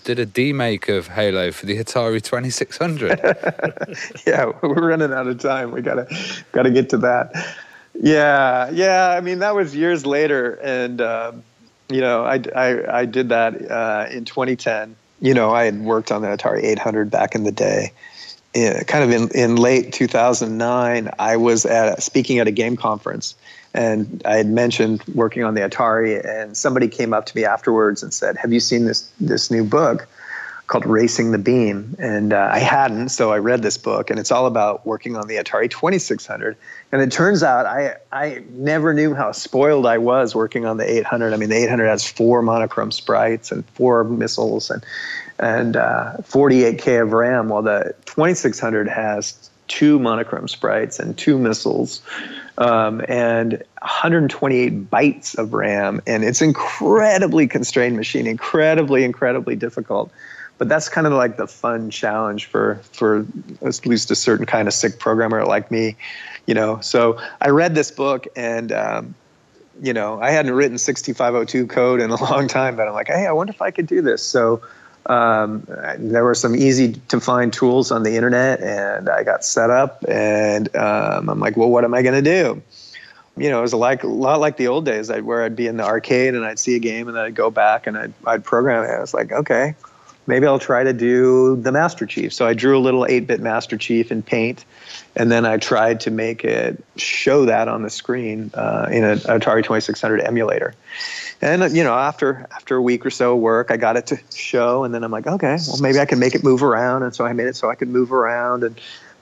did a demake of Halo for the Atari 2600. yeah, we're running out of time. We gotta gotta get to that. Yeah, yeah. I mean, that was years later, and um, you know, I, I, I did that uh, in 2010. You know, I had worked on the Atari 800 back in the day. Kind of in, in late 2009, I was at speaking at a game conference, and I had mentioned working on the Atari, and somebody came up to me afterwards and said, "Have you seen this this new book?" called Racing the Beam. And uh, I hadn't, so I read this book, and it's all about working on the Atari 2600. And it turns out I, I never knew how spoiled I was working on the 800. I mean, the 800 has four monochrome sprites and four missiles and, and uh, 48K of RAM, while the 2600 has two monochrome sprites and two missiles um, and 128 bytes of RAM. And it's incredibly constrained machine, incredibly, incredibly difficult but that's kind of like the fun challenge for for at least a certain kind of sick programmer like me you know so i read this book and um, you know i hadn't written 6502 code in a long time but i'm like hey i wonder if i could do this so um, there were some easy to find tools on the internet and i got set up and um, i'm like well what am i going to do you know, it was like a lot like the old days, where I'd be in the arcade and I'd see a game and then I'd go back and I'd, I'd program it. I was like, okay, maybe I'll try to do the Master Chief. So I drew a little 8 bit Master Chief in Paint, and then I tried to make it show that on the screen uh, in an Atari 2600 emulator. And you know, after after a week or so of work, I got it to show, and then I'm like, okay, well maybe I can make it move around, and so I made it so I could move around, and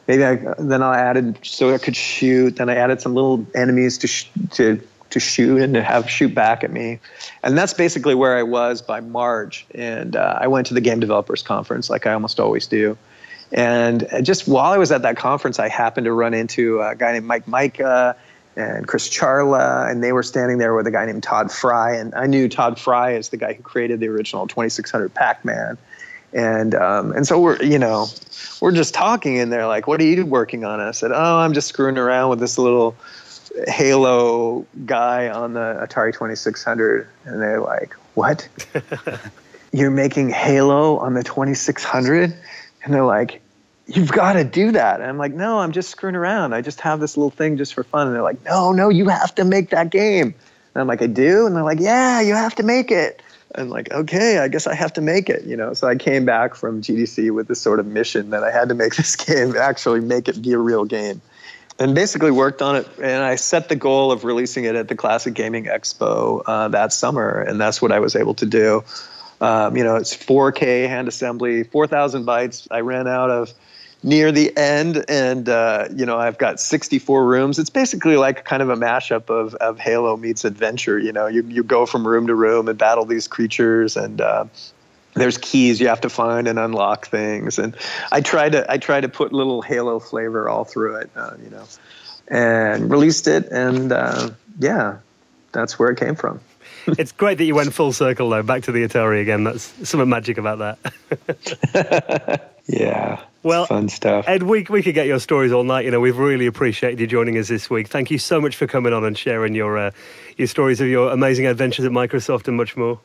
maybe I then I added so I could shoot. Then I added some little enemies to sh- to to shoot and to have shoot back at me. And that's basically where I was by March. And uh, I went to the Game Developers Conference like I almost always do. And just while I was at that conference, I happened to run into a guy named Mike Mika and Chris Charla, and they were standing there with a guy named Tod Frye. And I knew Tod Frye as the guy who created the original 2600 Pac Man. And um, and so we're you know we're just talking and they're like, what are you working on? And I said, oh, I'm just screwing around with this little Halo guy on the Atari 2600, and they're like, "What? You're making Halo on the 2600?" And they're like, "You've got to do that." And I'm like, "No, I'm just screwing around. I just have this little thing just for fun." And they're like, "No, no, you have to make that game." And I'm like, "I do," and they're like, "Yeah, you have to make it." I'm like, okay, I guess I have to make it, you know. So I came back from GDC with this sort of mission that I had to make this game actually make it be a real game. And basically worked on it, and I set the goal of releasing it at the Classic Gaming Expo uh, that summer, and that's what I was able to do. Um, you know, it's 4K hand assembly, 4,000 bytes. I ran out of near the end, and uh, you know I've got 64 rooms. It's basically like kind of a mashup of, of Halo meets adventure. You know, you you go from room to room and battle these creatures, and uh, there's keys you have to find and unlock things. And I try to I try to put little Halo flavor all through it. Uh, you know, and released it, and uh, yeah, that's where it came from. it's great that you went full circle though, back to the Atari again. That's something magic about that. yeah. Well, fun stuff. Ed, we, we could get your stories all night. You know, we've really appreciated you joining us this week. Thank you so much for coming on and sharing your uh, your stories of your amazing adventures at Microsoft and much more.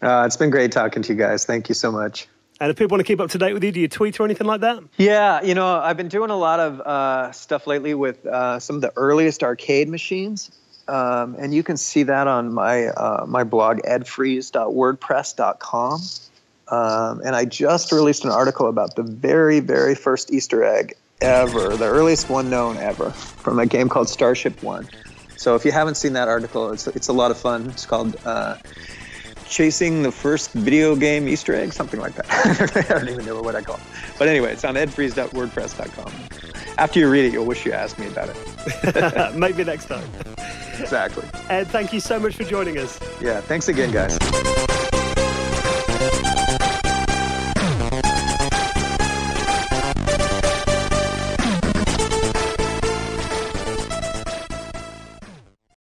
Uh, it's been great talking to you guys. Thank you so much. And if people want to keep up to date with you, do you tweet or anything like that? Yeah, you know, I've been doing a lot of uh, stuff lately with uh, some of the earliest arcade machines. Um, and you can see that on my uh, my blog edfries.wordpress.com. Um, and I just released an article about the very, very first Easter egg ever, the earliest one known ever, from a game called Starship One. So if you haven't seen that article, it's it's a lot of fun. It's called uh, Chasing the First Video Game Easter Egg, something like that. I don't even know what I call it. But anyway, it's on edfries.wordpress.com. After you read it, you'll wish you asked me about it. Maybe next time. Exactly. Ed, thank you so much for joining us. Yeah, thanks again, guys.